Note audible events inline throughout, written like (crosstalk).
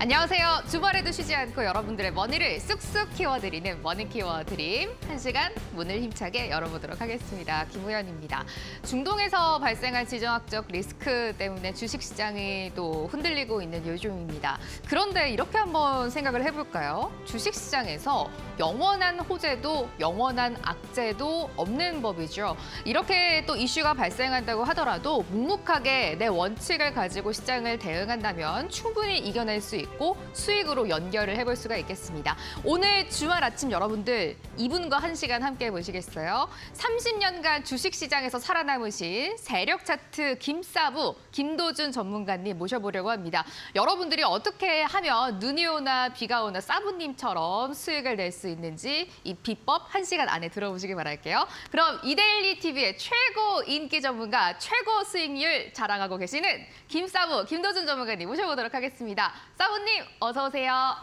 안녕하세요. 주말에도 쉬지 않고 여러분들의 money를 쑥쑥 키워드리는 머니 키워 드림. 한 시간 문을 힘차게 열어보도록 하겠습니다. 김우현입니다. 중동에서 발생한 지정학적 리스크 때문에 주식 시장이 또 흔들리고 있는 요즘입니다. 그런데 이렇게 한번 생각을 해볼까요? 주식 시장에서 영원한 호재도 영원한 악재도 없는 법이죠. 이렇게 또 이슈가 발생한다고 하더라도 묵묵하게 내 원칙을 가지고 시장을 대응한다면 충분히 이겨낼 수 있고 수익으로 연결을 해볼 수가 있겠습니다. 오늘 주말 아침 여러분들 이분과 한 시간 함께 보시겠어요? 30년간 주식시장에서 살아남으신 세력 차트 김사부 김도준 전문가님 모셔보려고 합니다. 여러분들이 어떻게 하면 눈이 오나 비가 오나 사부님처럼 수익을 낼 수 있는지 이 비법 한 시간 안에 들어보시기 바랄게요. 그럼 이데일리 TV의 최고 인기 전문가, 최고 수익률 자랑하고 계시는 김사부 김도준 전문가님 모셔보도록 하겠습니다. 사부 님 어서 오세요.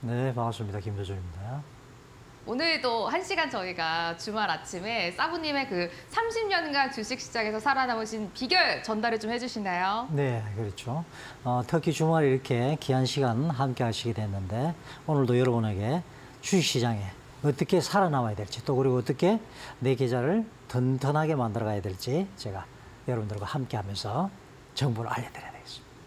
네, 반갑습니다. 김도준입니다. 오늘도 한 시간 저희가 주말 아침에 사부님의 그 30년간 주식시장에서 살아남으신 비결 전달을 좀 해주시나요? 네, 그렇죠. 어, 특히 주말에 이렇게 귀한 시간 함께 하시게 됐는데 오늘도 여러분에게 주식시장에 어떻게 살아남아야 될지 또 그리고 어떻게 내 계좌를 든든하게 만들어가야 될지 제가 여러분들과 함께 하면서 정보를 되겠습니다.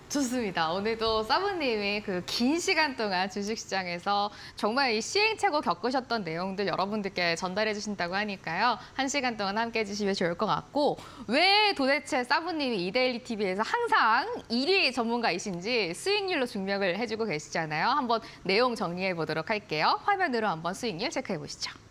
좋습니다. 오늘도 사부님이 그 긴 시간 동안 주식시장에서 정말 이 시행착오 겪으셨던 내용들 여러분들께 전달해 주신다고 하니까요. 한 시간 동안 함께 해 주시면 좋을 것 같고 왜 도대체 사부님이 이데일리 TV에서 항상 1위 전문가이신지 수익률로 증명을 해주고 계시잖아요. 한번 내용 정리해 보도록 할게요. 화면으로 한번 수익률 체크해 보시죠.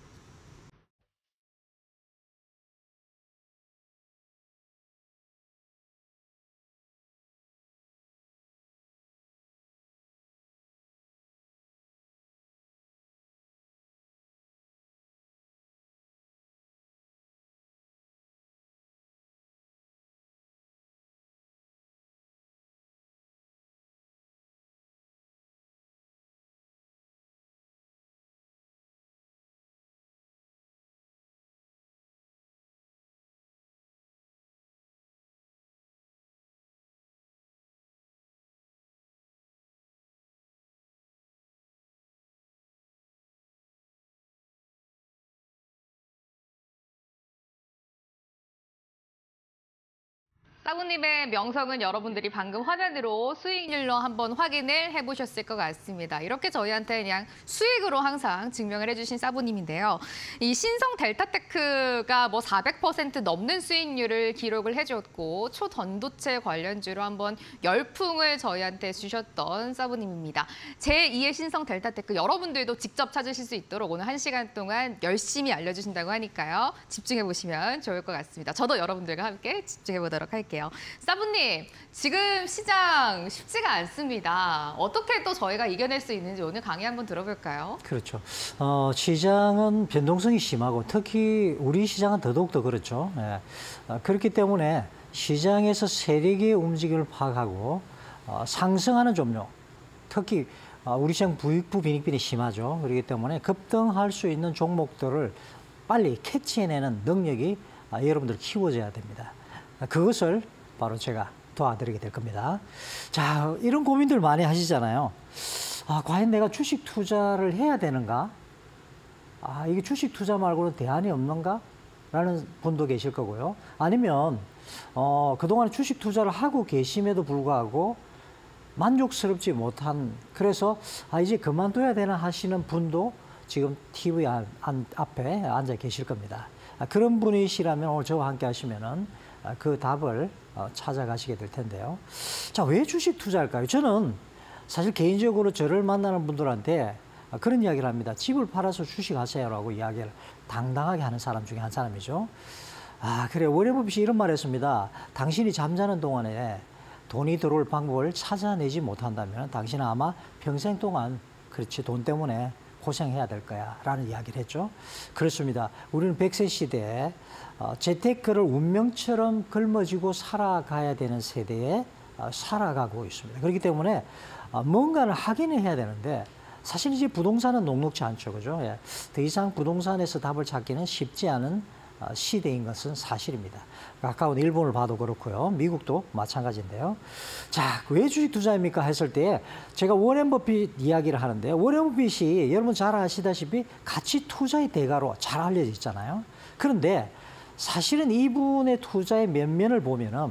사부님의 명성은 여러분들이 방금 화면으로 수익률로 한번 확인을 해보셨을 것 같습니다. 이렇게 저희한테 그냥 수익으로 항상 증명을 해주신 사부님인데요. 이 신성 델타테크가 뭐 400% 넘는 수익률을 기록을 해줬고 초전도체 관련주로 한번 열풍을 저희한테 주셨던 사부님입니다. 제2의 신성 델타테크 여러분들도 직접 찾으실 수 있도록 오늘 한 시간 동안 열심히 알려주신다고 하니까요. 집중해보시면 좋을 것 같습니다. 저도 여러분들과 함께 집중해보도록 할게요. 사부님, 지금 시장 쉽지가 않습니다. 어떻게 또 저희가 이겨낼 수 있는지 오늘 강의 한번 들어볼까요? 그렇죠. 어, 시장은 변동성이 심하고 특히 우리 시장은 더더욱 더 그렇죠. 예. 어, 그렇기 때문에 시장에서 세력의 움직임을 파악하고 어, 상승하는 종목, 특히 어, 우리 시장 부익부 빈익빈이 심하죠. 그렇기 때문에 급등할 수 있는 종목들을 빨리 캐치해내는 능력이 아, 여러분들 키워져야 됩니다. 그것을 바로 제가 도와드리게 될 겁니다. 자, 이런 고민들 많이 하시잖아요. 아, 과연 내가 주식 투자를 해야 되는가? 아, 이게 주식 투자 말고는 대안이 없는가? 라는 분도 계실 거고요. 아니면, 어, 그동안 주식 투자를 하고 계심에도 불구하고 만족스럽지 못한, 그래서, 아, 이제 그만둬야 되나 하시는 분도 지금 TV 앞에 앉아 계실 겁니다. 아, 그런 분이시라면 오늘 저와 함께 하시면은 아, 그 답을 어, 찾아가시게 될 텐데요. 자, 왜 주식 투자할까요? 저는 사실 개인적으로 저를 만나는 분들한테 그런 이야기를 합니다. 집을 팔아서 주식하세요라고 이야기를 당당하게 하는 사람 중에 한 사람이죠. 아, 그래. 워렌 버핏이 이런 말 했습니다. 당신이 잠자는 동안에 돈이 들어올 방법을 찾아내지 못한다면 당신은 아마 평생 동안 그렇지 돈 때문에 고생해야 될 거야 라는 이야기를 했죠. 그렇습니다. 우리는 100세 시대에 어, 재테크를 운명처럼 걸머지고 살아가야 되는 세대에 어, 살아가고 있습니다. 그렇기 때문에 어, 뭔가를 하기는 해야 되는데 사실 이제 부동산은 녹록지 않죠. 그죠? 예. 더 이상 부동산에서 답을 찾기는 쉽지 않은 어, 시대인 것은 사실입니다. 가까운 일본을 봐도 그렇고요. 미국도 마찬가지인데요. 자, 왜 주식 투자입니까? 했을 때 제가 워렌 버핏 이야기를 하는데 워렌 버핏이 여러분 잘 아시다시피 가치 투자의 대가로 잘 알려져 있잖아요. 그런데 사실은 이분의 투자의 면면을 보면은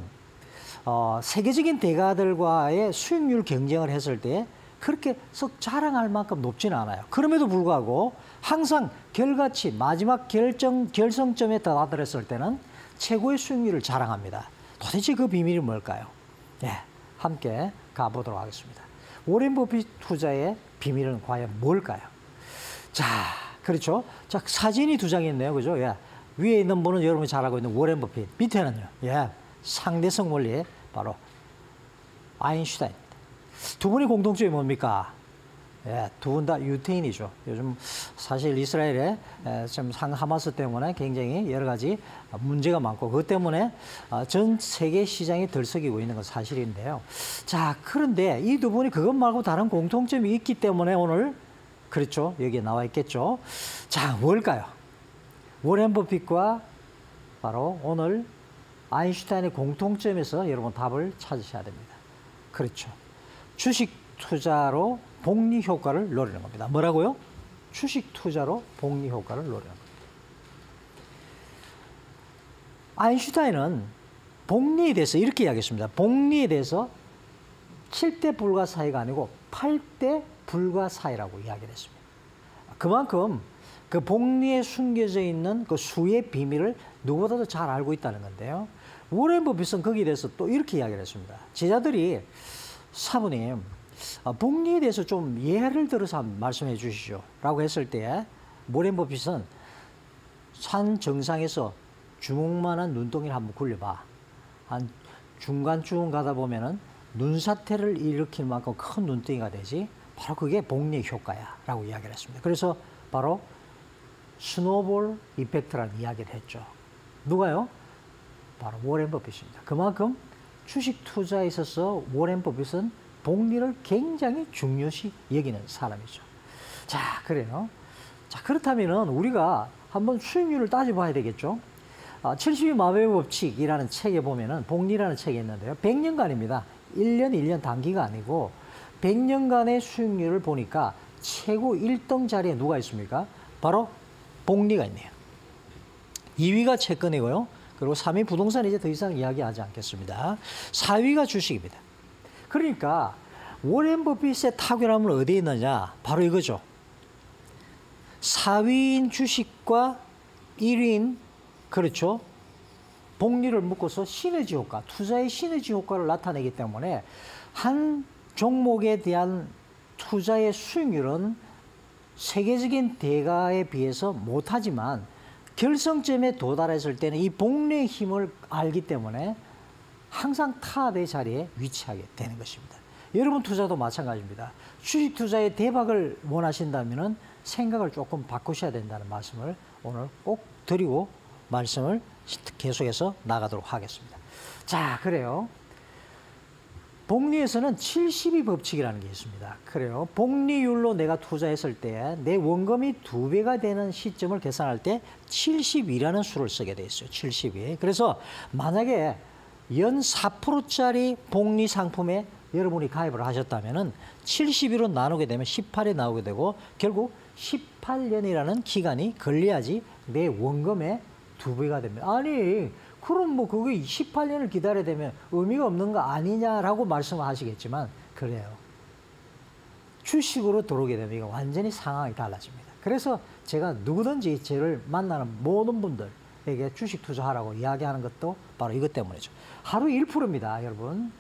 어, 세계적인 대가들과의 수익률 경쟁을 했을 때 그렇게 썩 자랑할 만큼 높지는 않아요. 그럼에도 불구하고 항상 결과치 마지막 결정 결성점에 다다랐을 때는 최고의 수익률을 자랑합니다. 도대체 그 비밀이 뭘까요? 예, 함께 가보도록 하겠습니다. 오렌 버핏 투자의 비밀은 과연 뭘까요? 자, 그렇죠. 자, 사진이 두 장이 있네요. 그죠? 예. 위에 있는 분은 여러분이 잘 알고 있는 워렌 버핏. 밑에는요. 예. 상대성 원리의 바로 아인슈타인입니다. 두 분의 공통점이 뭡니까? 예, 두 분 다 유태인이죠. 요즘 사실 이스라엘에 에, 지금 상 하마스 때문에 굉장히 여러 가지 문제가 많고 그것 때문에 어, 전 세계 시장이 들썩이고 있는 건 사실인데요. 자, 그런데 이 두 분이 그것 말고 다른 공통점이 있기 때문에 오늘 그렇죠. 여기에 나와 있겠죠. 자, 뭘까요? 워렌 버핏과 바로 오늘 아인슈타인의 공통점에서 여러분 답을 찾으셔야 됩니다. 그렇죠. 주식 투자로 복리 효과를 노리는 겁니다. 뭐라고요? 주식 투자로 복리 효과를 노리는 겁니다. 아인슈타인은 복리에 대해서 이렇게 이야기했습니다. 복리에 대해서 7대 불가사의가 아니고 8대 불가사의라고 이야기를 했습니다. 그만큼 그 복리에 숨겨져 있는 그 수의 비밀을 누구보다도 잘 알고 있다는 건데요. 워렌 버핏은 거기에 대해서 또 이렇게 이야기를 했습니다. 제자들이 사부님, 어, 복리에 대해서 좀 예를 들어서 말씀해 주시죠. 라고 했을 때, 모렌 버핏은 산 정상에서 주먹만한 눈덩이를 한번 굴려봐. 한 중간쯤 가다 보면은 눈사태를 일으킬 만큼 큰 눈덩이가 되지. 바로 그게 복리의 효과야. 라고 이야기를 했습니다. 그래서 바로 스노볼 이펙트라는 이야기를 했죠. 누가요? 바로 워렌 버핏입니다. 그만큼 주식 투자에 있어서 워렌 버핏은 복리를 굉장히 중요시 여기는 사람이죠. 자, 그래요. 자, 그렇다면은 우리가 한번 수익률을 따져봐야 되겠죠. 아, 72 마법의 법칙이라는 책에 보면은 복리라는 책이 있는데요. 100년간입니다. 1년, 1년 단기가 아니고 100년간의 수익률을 보니까 최고 1등 자리에 누가 있습니까? 바로 복리가 있네요. 2위가 채권이고요. 그리고 3위 부동산 이제 더 이상 이야기하지 않겠습니다. 4위가 주식입니다. 그러니까 워렌 버핏의 탁월함은 어디에 있느냐? 바로 이거죠. 4위인 주식과 1위인 그렇죠. 복리를 묶어서 시너지 효과, 투자의 시너지 효과를 나타내기 때문에 한 종목에 대한 투자의 수익률은 세계적인 대가에 비해서 못하지만 결성점에 도달했을 때는 이 복리의 힘을 알기 때문에 항상 탑의 자리에 위치하게 되는 것입니다. 여러분 투자도 마찬가지입니다. 주식 투자의 대박을 원하신다면 생각을 조금 바꾸셔야 된다는 말씀을 오늘 꼭 드리고 말씀을 계속해서 나가도록 하겠습니다. 자, 그래요. 복리에서는 72 법칙이라는 게 있습니다. 그래요. 복리율로 내가 투자했을 때 내 원금이 두 배가 되는 시점을 계산할 때 72라는 수를 쓰게 돼 있어요. 72. 그래서 만약에 연 4%짜리 복리 상품에 여러분이 가입을 하셨다면은 72로 나누게 되면 18에 나오게 되고 결국 18년이라는 기간이 걸려야지 내 원금의 두 배가 됩니다. 아니, 그럼 뭐 그게 18년을 기다려야 되면 의미가 없는 거 아니냐라고 말씀을 하시겠지만 그래요. 주식으로 들어오게 되면 이거 완전히 상황이 달라집니다. 그래서 제가 누구든지 저를 만나는 모든 분들에게 주식 투자하라고 이야기하는 것도 바로 이것 때문이죠. 하루 1%입니다, 여러분.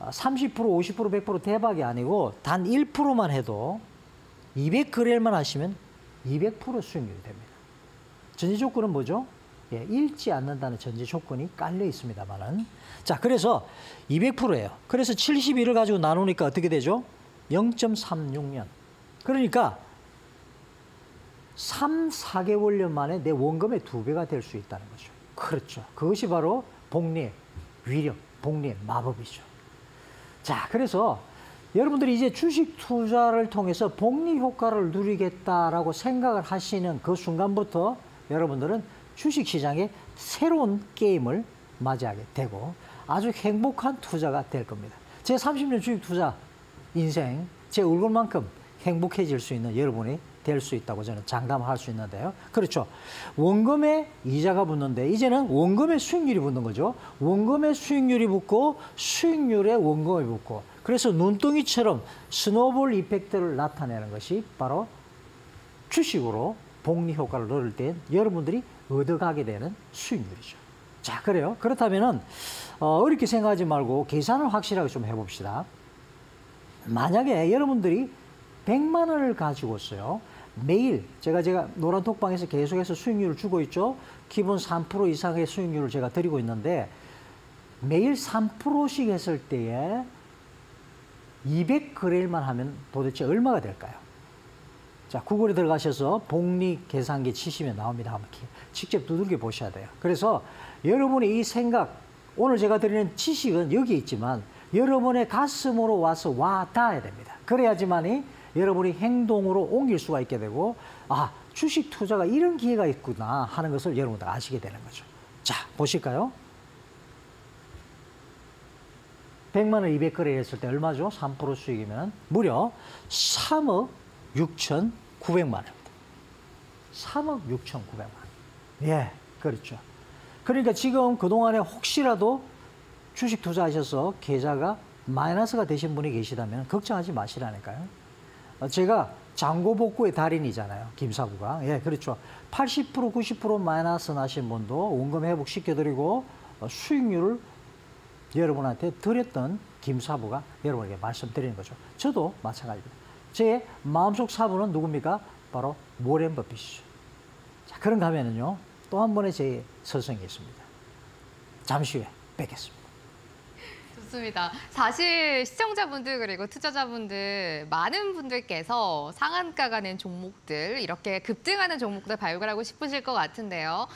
30%, 50%, 100% 대박이 아니고 단 1%만 해도 200거래만 하시면 200% 수익률이 됩니다. 전제 조건은 뭐죠? 예, 잃지 않는다는 전제 조건이 깔려 있습니다만은. 자, 그래서 200%예요. 그래서 71을 가지고 나누니까 어떻게 되죠? 0.36년. 그러니까 3, 4개월년 만에 내 원금의 두 배가 될 수 있다는 거죠. 그렇죠. 그것이 바로 복리의 위력, 복리의 마법이죠. 자, 그래서 여러분들이 이제 주식 투자를 통해서 복리 효과를 누리겠다라고 생각을 하시는 그 순간부터 여러분들은 주식시장의 새로운 게임을 맞이하게 되고 아주 행복한 투자가 될 겁니다. 제 30년 주식 투자 인생 제 얼굴만큼 행복해질 수 있는 여러분이 될 수 있다고 저는 장담할 수 있는데요. 그렇죠. 원금에 이자가 붙는데 이제는 원금에 수익률이 붙는 거죠. 원금에 수익률이 붙고 수익률에 원금이 붙고 그래서 눈덩이처럼 스노볼 이펙트를 나타내는 것이 바로 주식으로 복리 효과를 넣을 때 여러분들이 얻어가게 되는 수익률이죠. 자, 그래요. 그렇다면은 어, 어렵게 생각하지 말고 계산을 확실하게 좀 해봅시다. 만약에 여러분들이 100만 원을 가지고서요. 매일 제가 제가 노란 톡방에서 계속해서 수익률을 주고 있죠. 기본 3% 이상의 수익률을 제가 드리고 있는데 매일 3%씩 했을 때에 200거래일만 하면 도대체 얼마가 될까요? 자, 구글에 들어가셔서 복리 계산기 치시면 나옵니다. 한번 기- 직접 두들겨 보셔야 돼요. 그래서 여러분의 이 생각, 오늘 제가 드리는 지식은 여기 있지만 여러분의 가슴으로 와서 와 닿아야 됩니다. 그래야지만이 여러분이 행동으로 옮길 수가 있게 되고, 아, 주식 투자가 이런 기회가 있구나 하는 것을 여러분들 아시게 되는 거죠. 자, 보실까요? 100만 원 200거래 했을 때 얼마죠? 3% 수익이면 무려 3억 6,900만 원입니다. 3억 6,900만 원. 예, 그렇죠. 그러니까 지금 그동안에 혹시라도 주식 투자하셔서 계좌가 마이너스가 되신 분이 계시다면 걱정하지 마시라니까요. 어, 제가 장고 복구의 달인이잖아요. 김사부가. 예, 그렇죠. 80% 90% 마이너스 나신 분도 원금 회복 시켜드리고 어, 수익률을 여러분한테 드렸던 김사부가 여러분에게 말씀드리는 거죠. 저도 마찬가지입니다. 제 마음속 사부는 누굽니까? 바로 모렌 버핏이죠. 자, 그런가 하면은요, 또 한 번의 제 서성이 있습니다. 잠시 후에 뵙겠습니다. 좋습니다. 사실 시청자분들 그리고 투자자분들 많은 분들께서 상한가가 낸 종목들 이렇게 급등하는 종목들 발굴하고 싶으실 것 같은데요.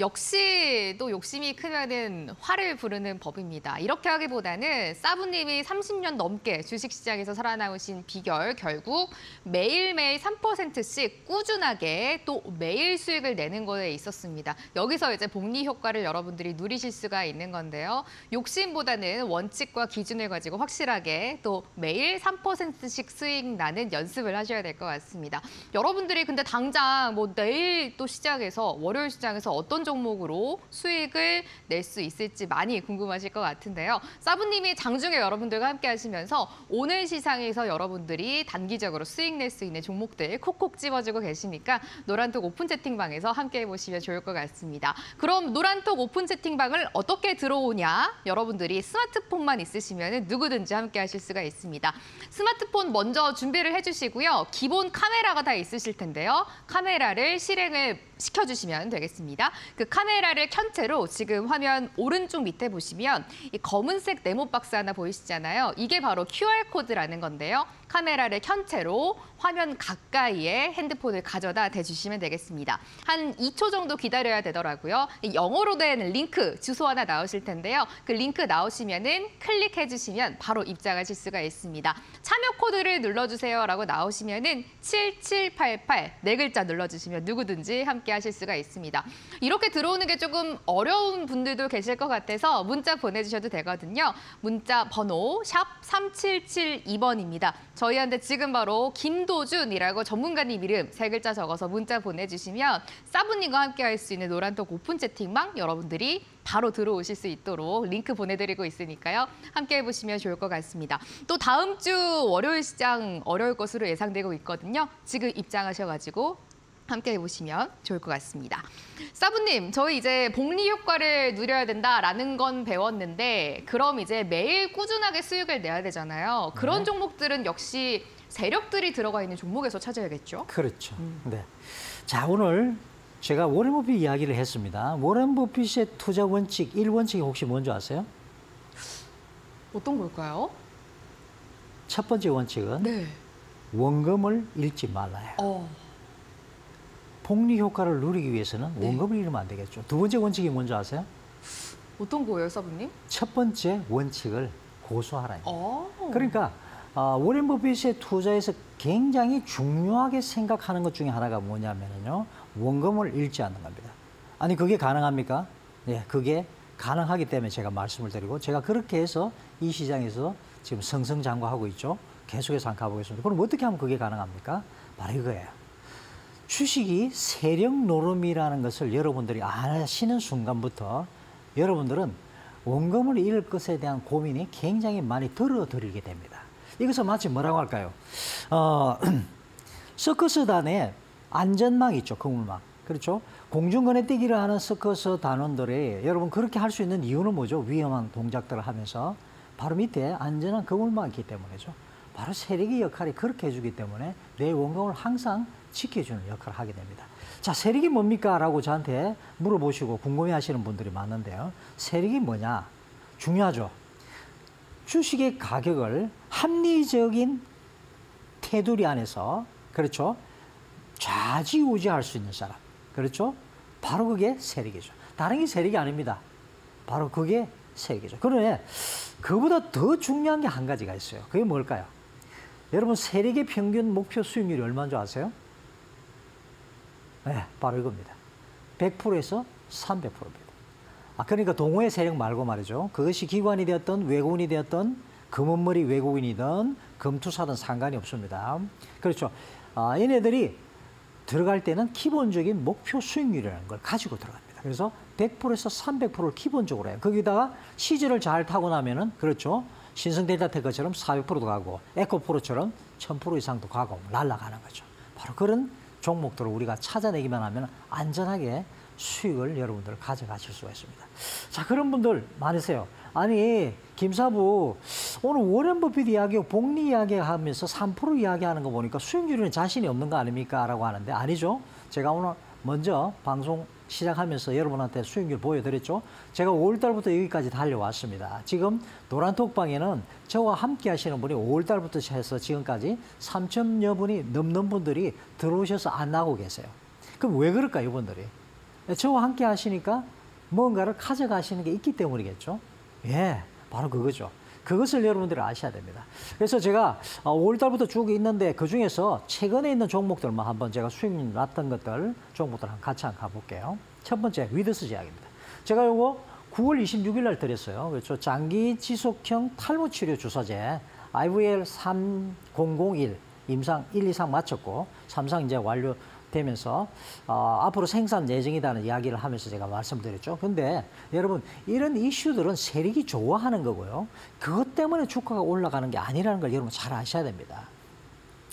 역시 또 욕심이 크면은 화를 부르는 법입니다. 이렇게 하기보다는 사부님이 30년 넘게 주식시장에서 살아남으신 비결 결국 매일매일 3%씩 꾸준하게 또 매일 수익을 내는 거에 있었습니다. 여기서 이제 복리 효과를 여러분들이 누리실 수가 있는 건데요. 욕심보다는 원칙과 기준을 가지고 확실하게 또 매일 3%씩 수익 나는 연습을 하셔야 될 것 같습니다. 여러분들이 근데 당장 뭐 내일 또 시장에서 월요일 시장에서 어떤 종목으로 수익을 낼 수 있을지 많이 궁금하실 것 같은데요. 사부님이 장중에 여러분들과 함께 하시면서 오늘 시장에서 여러분들이 단기적으로 수익 낼 수 있는 종목들 콕콕 집어주고 계시니까 노란톡 오픈 채팅방에서 함께 해보시면 좋을 것 같습니다. 그럼 노란톡 오픈 채팅방을 어떻게 들어오냐? 여러분들이 스마트폰만 있으시면 누구든지 함께 하실 수가 있습니다. 스마트폰 먼저 준비를 해주시고요. 기본 카메라가 다 있으실 텐데요. 카메라를 실행을 시켜주시면 되겠습니다. 그 카메라를 켠 채로 지금 화면 오른쪽 밑에 보시면 이 검은색 네모 박스 하나 보이시잖아요. 이게 바로 QR코드라는 건데요. 카메라를 켠 채로 화면 가까이에 핸드폰을 가져다 대주시면 되겠습니다. 한 2초 정도 기다려야 되더라고요. 이 영어로 된 링크 주소 하나 나오실 텐데요. 그 링크 나오시면은 클릭해 주시면 바로 입장하실 수가 있습니다. 참여 코드를 눌러주세요라고 나오시면은 7788 네 글자 눌러주시면 누구든지 함께 하실 수가 있습니다. 이렇게 들어오는 게 조금 어려운 분들도 계실 것 같아서 문자 보내주셔도 되거든요. 문자 번호 샵 3772번입니다. 저희한테 지금 바로 김도준이라고 전문가님 이름 세 글자 적어서 문자 보내주시면 사부님과 함께 할 수 있는 노란톡 오픈 채팅방 여러분들이 바로 들어오실 수 있도록 링크 보내드리고 있으니까요. 함께 해보시면 좋을 것 같습니다. 또 다음 주 월요일 시장 어려울 것으로 예상되고 있거든요. 지금 입장하셔가지고 함께 해보시면 좋을 것 같습니다. 사부님, 저희 이제 복리 효과를 누려야 된다라는 건 배웠는데 그럼 이제 매일 꾸준하게 수익을 내야 되잖아요. 그런 네. 종목들은 역시 세력들이 들어가 있는 종목에서 찾아야겠죠? 그렇죠. 네. 자, 오늘 제가 워렌 버핏 이야기를 했습니다. 워렌 버핏의 투자 원칙, 1원칙이 혹시 뭔지 아세요? 어떤 걸까요? 첫 번째 원칙은 네. 원금을 잃지 말라요. 어. 복리 효과를 누리기 위해서는 네. 원금을 잃으면 안 되겠죠. 두 번째 원칙이 뭔지 아세요? 어떤 거예요, 사부님? 첫 번째 원칙을 고수하라. 어. 그러니까 어, 워렌 버핏의 투자에서 굉장히 중요하게 생각하는 것 중에 하나가 뭐냐면요. 원금을 잃지 않는 겁니다. 아니 그게 가능합니까? 네, 그게 가능하기 때문에 제가 말씀을 드리고 제가 그렇게 해서 이 시장에서 지금 성성장구하고 있죠. 계속해서 한번 가보겠습니다. 그럼 어떻게 하면 그게 가능합니까? 바로 이거예요. 주식이 세력 노름이라는 것을 여러분들이 아시는 순간부터 여러분들은 원금을 잃을 것에 대한 고민이 굉장히 많이 들어들게 됩니다. 이것은 마치 뭐라고 할까요? 어, (clears throat) 서커스단에 안전망 있죠, 그물망. 그렇죠? 공중거래뛰기를 하는 서커스 단원들이 여러분 그렇게 할 수 있는 이유는 뭐죠? 위험한 동작들을 하면서 바로 밑에 안전한 그물망이 있기 때문이죠. 바로 세력의 역할이 그렇게 해주기 때문에 내 원금을 항상 지켜주는 역할을 하게 됩니다. 자, 세력이 뭡니까? 라고 저한테 물어보시고 궁금해 하시는 분들이 많은데요. 세력이 뭐냐? 중요하죠. 주식의 가격을 합리적인 테두리 안에서, 그렇죠? 좌지우지할 수 있는 사람. 그렇죠? 바로 그게 세력이죠. 다른 게 세력이 아닙니다. 바로 그게 세력이죠. 그러네 그보다 더 중요한 게 한 가지가 있어요. 그게 뭘까요? 여러분 세력의 평균 목표 수익률이 얼마인 줄 아세요? 네, 바로 이겁니다. 100%에서 300%입니다. 아, 그러니까 동호회 세력 말고 말이죠. 그것이 기관이 되었던 외국인이 되었던 금은머리 외국인이든 금투사든 상관이 없습니다. 그렇죠. 아, 얘네들이 들어갈 때는 기본적인 목표 수익률이라는 걸 가지고 들어갑니다. 그래서 100%에서 300%를 기본적으로 해요. 거기다가 시즈를 잘 타고 나면은 그렇죠. 신성데이터테크처럼 400%도 가고 에코프로처럼 1000% 이상도 가고 날아가는 거죠. 바로 그런 종목들을 우리가 찾아내기만 하면 안전하게 수익을 여러분들 가져가실 수가 있습니다. 자, 그런 분들 많으세요. 아니, 김사부, 오늘 워렌 버핏 이야기하고 복리 이야기 하면서 3% 이야기하는 거 보니까 수익률에는 자신이 없는 거 아닙니까? 라고 하는데 아니죠. 제가 오늘 먼저 방송 시작하면서 여러분한테 수익률 보여드렸죠. 제가 5월달부터 여기까지 달려왔습니다. 지금 노란톡방에는 저와 함께 하시는 분이 5월달부터 해서 지금까지 3천여 분이 넘는 분들이 들어오셔서 안 나고 계세요. 그럼 왜 그럴까요, 이분들이? 저와 함께 하시니까 뭔가를 가져가시는 게 있기 때문이겠죠. 예, 바로 그거죠. 그것을 여러분들이 아셔야 됩니다. 그래서 제가 5월달부터 쭉 있는데 그 중에서 최근에 있는 종목들만 한번 제가 수익률 났던 것들 종목들 한번 같이 한번 가볼게요. 첫 번째 위드스 제약입니다. 제가 요거 9월 26일 날 드렸어요. 그렇죠. 장기 지속형 탈모 치료 주사제 IVL 3001 임상 1, 2상 마쳤고 3상 이제 완료 되면서 어, 앞으로 생산 예정이라는 이야기를 하면서 제가 말씀드렸죠. 근데 여러분 이런 이슈들은 세력이 좋아하는 거고요. 그것 때문에 주가가 올라가는 게 아니라는 걸 여러분 잘 아셔야 됩니다.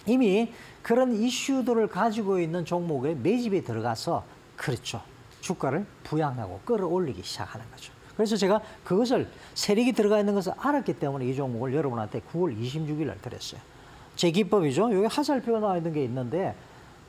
이미 그런 이슈들을 가지고 있는 종목에 매집에 들어가서 그렇죠. 주가를 부양하고 끌어올리기 시작하는 거죠. 그래서 제가 그것을 세력이 들어가 있는 것을 알았기 때문에 이 종목을 여러분한테 9월 26일 날 드렸어요. 제 기법이죠. 여기 화살표가 나와 있는 게 있는데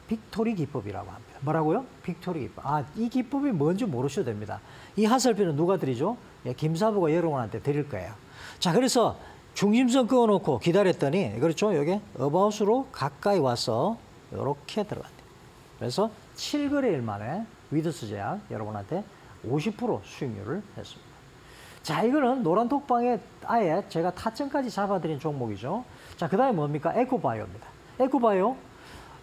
victory 기법이라고 합니다. 뭐라고요? victory 기법. 아, 이 기법이 뭔지 모르셔도 됩니다. 이 화살표는 누가 드리죠? 예, 김사부가 여러분한테 드릴 거예요. 자, 그래서 중심선 그어놓고 기다렸더니, 그렇죠? 여기 about으로 가까이 와서 이렇게 들어간대요. 그래서 7거래일 만에 위더스 제약 여러분한테 50% 수익률을 했습니다. 자, 이거는 노란 톡방에 아예 제가 타점까지 잡아드린 종목이죠. 자, 그 다음에 뭡니까? 에코바이오입니다. 에코바이오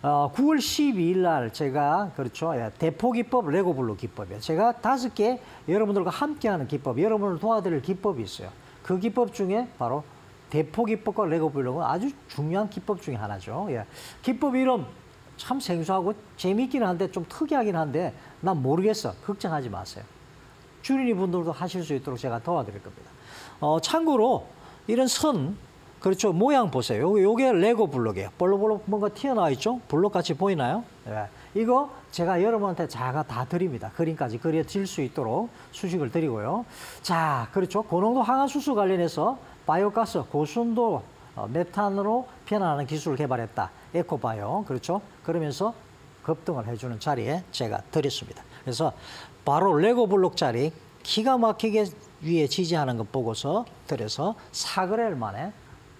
어, 9월 12일 날 제가 그렇죠 예, 대포 기법, 레고 블록 기법이에요. 제가 다섯 개 여러분들과 함께하는 기법, 여러분을 도와드릴 기법이 있어요. 그 기법 중에 바로 대포 기법과 레고 블록이 아주 중요한 기법 중에 하나죠. 예. 기법 이름 참 생소하고 재미있기는 한데 좀 특이하긴 한데 난 모르겠어. 걱정하지 마세요. 주린이 분들도 하실 수 있도록 제가 도와드릴 겁니다. 어, 참고로 이런 선 그렇죠. 모양 보세요. 요게, 레고 블록이에요. 볼록볼록 뭔가 튀어나와 있죠? 블록 같이 보이나요? 네. 이거 제가 여러분한테 제가 다 드립니다. 그림까지 그려질 수 있도록 수식을 드리고요. 자, 그렇죠. 고농도 황화수소 관련해서 바이오가스 고순도 어, 메탄으로 변환하는 기술을 개발했다. 에코바이오. 그렇죠. 그러면서 급등을 해주는 자리에 제가 드렸습니다. 그래서 바로 레고 블록짜리 기가 막히게 위에 지지하는 것 보고서 드려서 4거래일 만에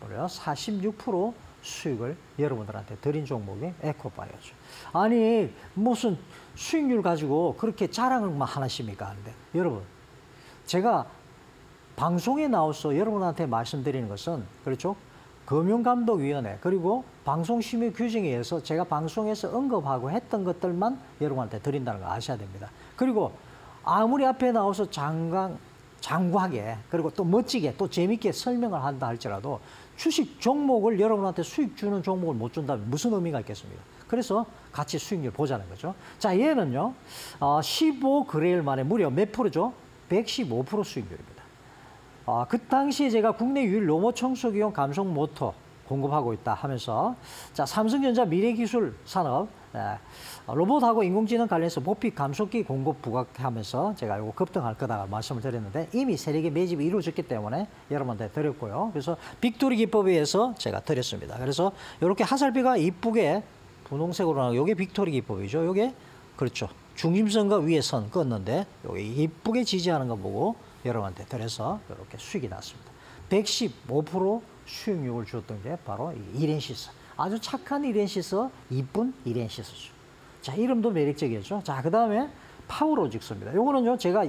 무려 46% 수익을 여러분들한테 드린 종목이 에코바이오죠. 아니 무슨 수익률 가지고 그렇게 자랑을만 하십니까? 하는데 여러분 제가 방송에 나와서 여러분한테 말씀드리는 것은 그렇죠? 금융감독위원회 그리고 방송심의 규정에 의해서 제가 방송에서 언급하고 했던 것들만 여러분한테 드린다는 거 아셔야 됩니다. 그리고 아무리 앞에 나와서 장강 장구하게 그리고 또 멋지게 또 재밌게 설명을 한다 할지라도 주식 종목을 여러분한테 수익 주는 종목을 못 준다면 무슨 의미가 있겠습니까? 그래서 같이 수익률 보자는 거죠. 자, 얘는요, 어, 15그레일 만에 무려 몇 프로죠? 115% 수익률입니다. 아, 그 당시에 제가 국내 유일 로봇 청소기용 감속 모터 공급하고 있다 하면서 자 삼성전자 미래기술 산업 예, 로봇하고 인공지능 관련해서 모피 감속기 공급 부각하면서 제가 이거 급등할 거다 말씀을 드렸는데 이미 세력의 매집이 이루어졌기 때문에 여러분한테 드렸고요. 그래서 victory 기법에 의해서 제가 드렸습니다. 그래서 이렇게 화살표가 이쁘게 분홍색으로 나오고 이게 victory 기법이죠. 이게 그렇죠. 중심선과 위에 선 그었는데 여기 이쁘게 지지하는 거 보고 여러분한테 드려서 이렇게 수익이 났습니다. 115% 수익률을 줬던 게 바로 이 이랜시스. 아주 착한 이랜시스, 이쁜 이랜시스죠. 자, 이름도 매력적이죠. 자, 그 다음에 파워로직스입니다. 요거는요, 제가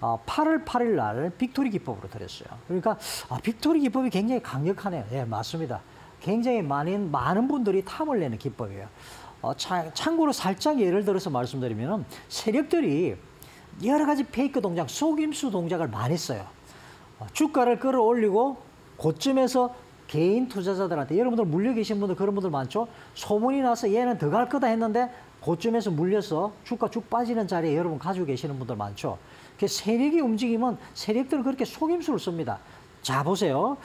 어, 8월 8일 날 victory 기법으로 드렸어요. 그러니까 아, victory 기법이 굉장히 강력하네요. 예, 맞습니다. 굉장히 많은, 많은 분들이 탐을 내는 기법이에요. 어, 차, 참고로 살짝 예를 들어서 말씀드리면 세력들이 여러 가지 페이크 동작, 속임수 동작을 많이 써요. 어, 주가를 끌어올리고 고점에서 개인 투자자들한테 여러분들 물려 계신 분들 그런 분들 많죠. 소문이 나서 얘는 더 갈 거다 했는데 고점에서 물려서 주가 쭉 빠지는 자리에 여러분 가지고 계시는 분들 많죠. 그 세력이 움직이면 세력들은 그렇게 속임수를 씁니다. 자 보세요.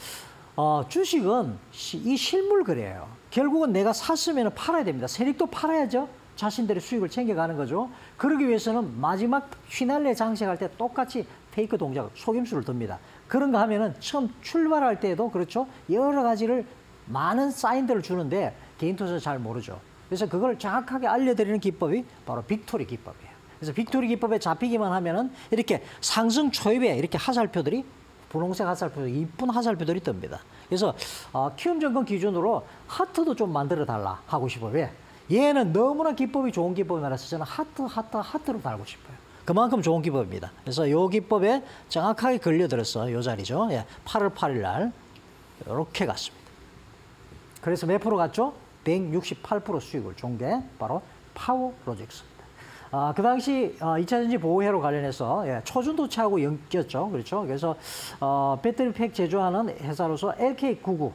어, 주식은 시, 이 실물 거래예요. 결국은 내가 샀으면 팔아야 됩니다. 세력도 팔아야죠. 자신들의 수익을 챙겨가는 거죠. 그러기 위해서는 마지막 피날레 장식할 때 똑같이 fake 동작, 속임수를 씁니다. 그런 거 하면은 처음 출발할 때도 그렇죠. 여러 가지를 많은 사인들을 주는데 개인 투자 잘 모르죠. 그래서 그걸 정확하게 알려드리는 기법이 바로 victory 기법이에요. 그래서 victory 기법에 잡히기만 하면은 이렇게 상승 초입에 이렇게 화살표들이 분홍색 화살표, 이쁜 화살표들이 뜹니다. 그래서 어, 키움 증권 기준으로 하트도 좀 만들어 달라 하고 싶어요. 왜? 얘는 너무나 기법이 좋은 기법이라서 저는 하트, 하트, 하트로 달고 싶어요. 그만큼 좋은 기법입니다. 그래서 이 기법에 정확하게 걸려들었어. 이 자리죠. 예, 8월 8일 날 이렇게 갔습니다. 그래서 몇 프로 갔죠? 168% 수익을 준게 바로 파워 로직스입니다. 아, 그 당시 어, 2차 전지 보호회로 관련해서 예, 초전도체하고 엮였죠. 그렇죠. 그래서 어, 배터리팩 제조하는 회사로서 LK99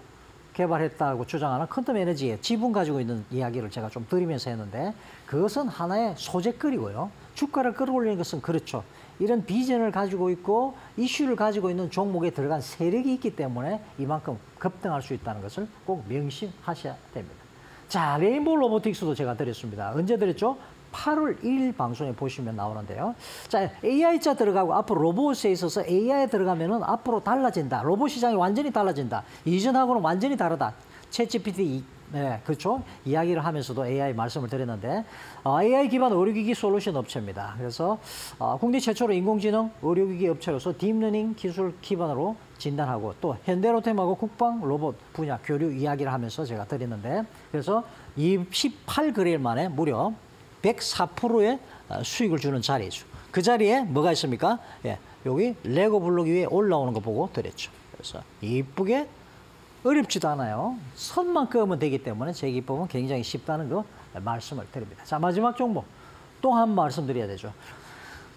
개발했다고 주장하는 퀀텀 에너지의 지분 가지고 있는 이야기를 제가 좀 드리면서 했는데 그것은 하나의 소재거리고요. 주가를 끌어올리는 것은 그렇죠. 이런 비전을 가지고 있고 이슈를 가지고 있는 종목에 들어간 세력이 있기 때문에 이만큼 급등할 수 있다는 것을 꼭 명심하셔야 됩니다. 자, 레인보우 로보틱스도 제가 드렸습니다. 언제 드렸죠? 8월 1일 방송에 보시면 나오는데요. 자, AI자 들어가고 앞으로 로봇에 있어서 AI에 들어가면은 앞으로 달라진다. 로봇 시장이 완전히 달라진다. 이전하고는 완전히 다르다. ChatGPT 네, 그렇죠. 이야기를 하면서도 AI 말씀을 드렸는데 어, AI 기반 의료기기 솔루션 업체입니다. 그래서 어, 국내 최초로 인공지능 의료기기 업체로서 딥러닝 기술 기반으로 진단하고 또 현대로템하고 국방 로봇 분야 교류 이야기를 하면서 제가 드렸는데 그래서 28거래일 만에 무려 104%의 어, 수익을 주는 자리죠. 그 자리에 뭐가 있습니까? 예, 여기 레고 블록 위에 올라오는 거 보고 드렸죠. 그래서 이쁘게 어렵지도 않아요. 선만 그으면 되기 때문에 제 기법은 굉장히 쉽다는 거 말씀을 드립니다. 자, 마지막 종목. 또 한 말씀 드려야 되죠.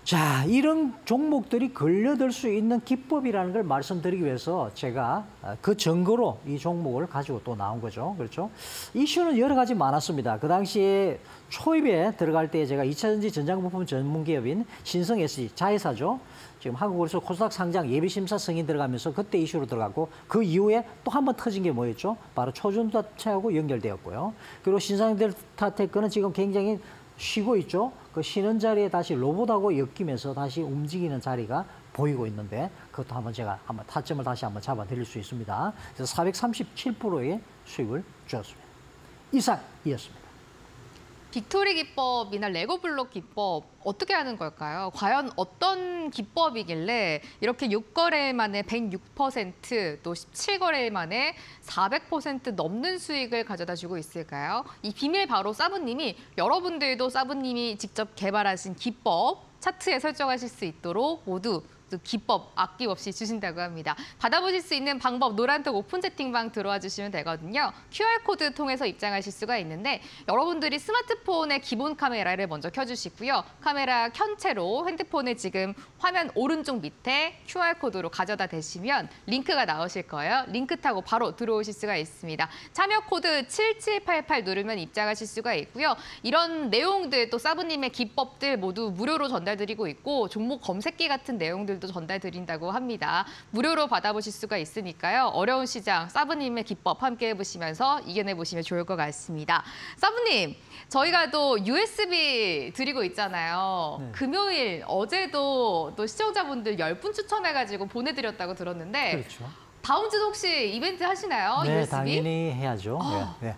자, 이런 종목들이 걸려들 수 있는 기법이라는 걸 말씀드리기 위해서 제가 그 증거로 이 종목을 가지고 또 나온 거죠. 그렇죠? 이슈는 여러 가지 많았습니다. 그 당시에 초입에 들어갈 때 제가 2차전지 전장부품 전문 기업인 신성 SG 자회사죠. 지금 한국으로서 코스닥 상장 예비 심사 승인 들어가면서 그때 이슈로 들어갔고 그 이후에 또 한 번 터진 게 뭐였죠? 바로 초전도체하고 연결되었고요. 그리고 신성 델타테크는 지금 굉장히 쉬고 있죠. 그 쉬는 자리에 다시 로봇하고 엮이면서 다시 움직이는 자리가 보이고 있는데 그것도 한번 제가 한번 타점을 다시 한번 잡아 드릴 수 있습니다. 그래서 437%의 수익을 주었습니다. 이상이었습니다. victory 기법이나 레고 블록 기법 어떻게 하는 걸까요? 과연 어떤 기법이길래 이렇게 6거래 만에 106%또 17거래 만에 400% 넘는 수익을 가져다 주고 있을까요? 이 비밀 바로 사부님이 여러분들도 사부님이 직접 개발하신 기법 차트에 설정하실 수 있도록 모두 또 기법 아낌없이 주신다고 합니다. 받아보실 수 있는 방법 노란톡 오픈 채팅방 들어와 주시면 되거든요. QR코드 통해서 입장하실 수가 있는데 여러분들이 스마트폰의 기본 카메라를 먼저 켜주시고요. 카메라 켠 채로 핸드폰을 지금 화면 오른쪽 밑에 QR코드로 가져다 대시면 링크가 나오실 거예요. 링크 타고 바로 들어오실 수가 있습니다. 참여 코드 7788 누르면 입장하실 수가 있고요. 이런 내용들 또 사부님의 기법들 모두 무료로 전달드리고 있고 종목 검색기 같은 내용들도 전달드린다고 합니다. 무료로 받아보실 수가 있으니까요. 어려운 시장 사부님의 기법 함께 해보시면서 이겨내 보시면 좋을 것 같습니다. 사부님, 저희가 또 USB 드리고 있잖아요. 네. 금요일 어제도 또 시청자분들 10분 추첨해가지고 보내드렸다고 들었는데 그렇죠. 다음 주도 혹시 이벤트 하시나요? 네, USB? 당연히 해야죠. 아. 네, 네.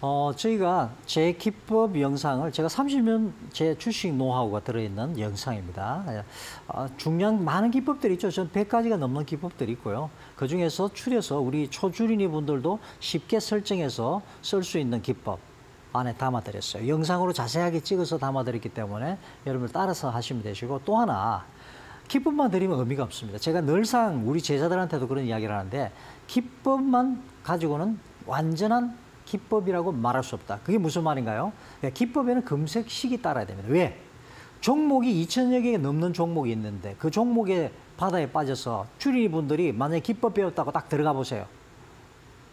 어, 저희가 제 기법 영상을 제가 30년 제 주식 노하우가 들어있는 영상입니다. 예. 어, 중요한 많은 기법들이 있죠. 전 100가지가 넘는 기법들이 있고요. 그 중에서 추려서 우리 초주린이 분들도 쉽게 설정해서 쓸 수 있는 기법 안에 담아드렸어요. 영상으로 자세하게 찍어서 담아드렸기 때문에 여러분들 따라서 하시면 되시고 또 하나 기법만 드리면 의미가 없습니다. 제가 늘상 우리 제자들한테도 그런 이야기를 하는데 기법만 가지고는 완전한 기법이라고 말할 수 없다. 그게 무슨 말인가요? 예, 기법에는 검색식이 따라야 됩니다. 왜? 종목이 2천여 개 넘는 종목이 있는데 그 종목의 바다에 빠져서 주린이 분들이 만약에 기법 배웠다고 딱 들어가 보세요.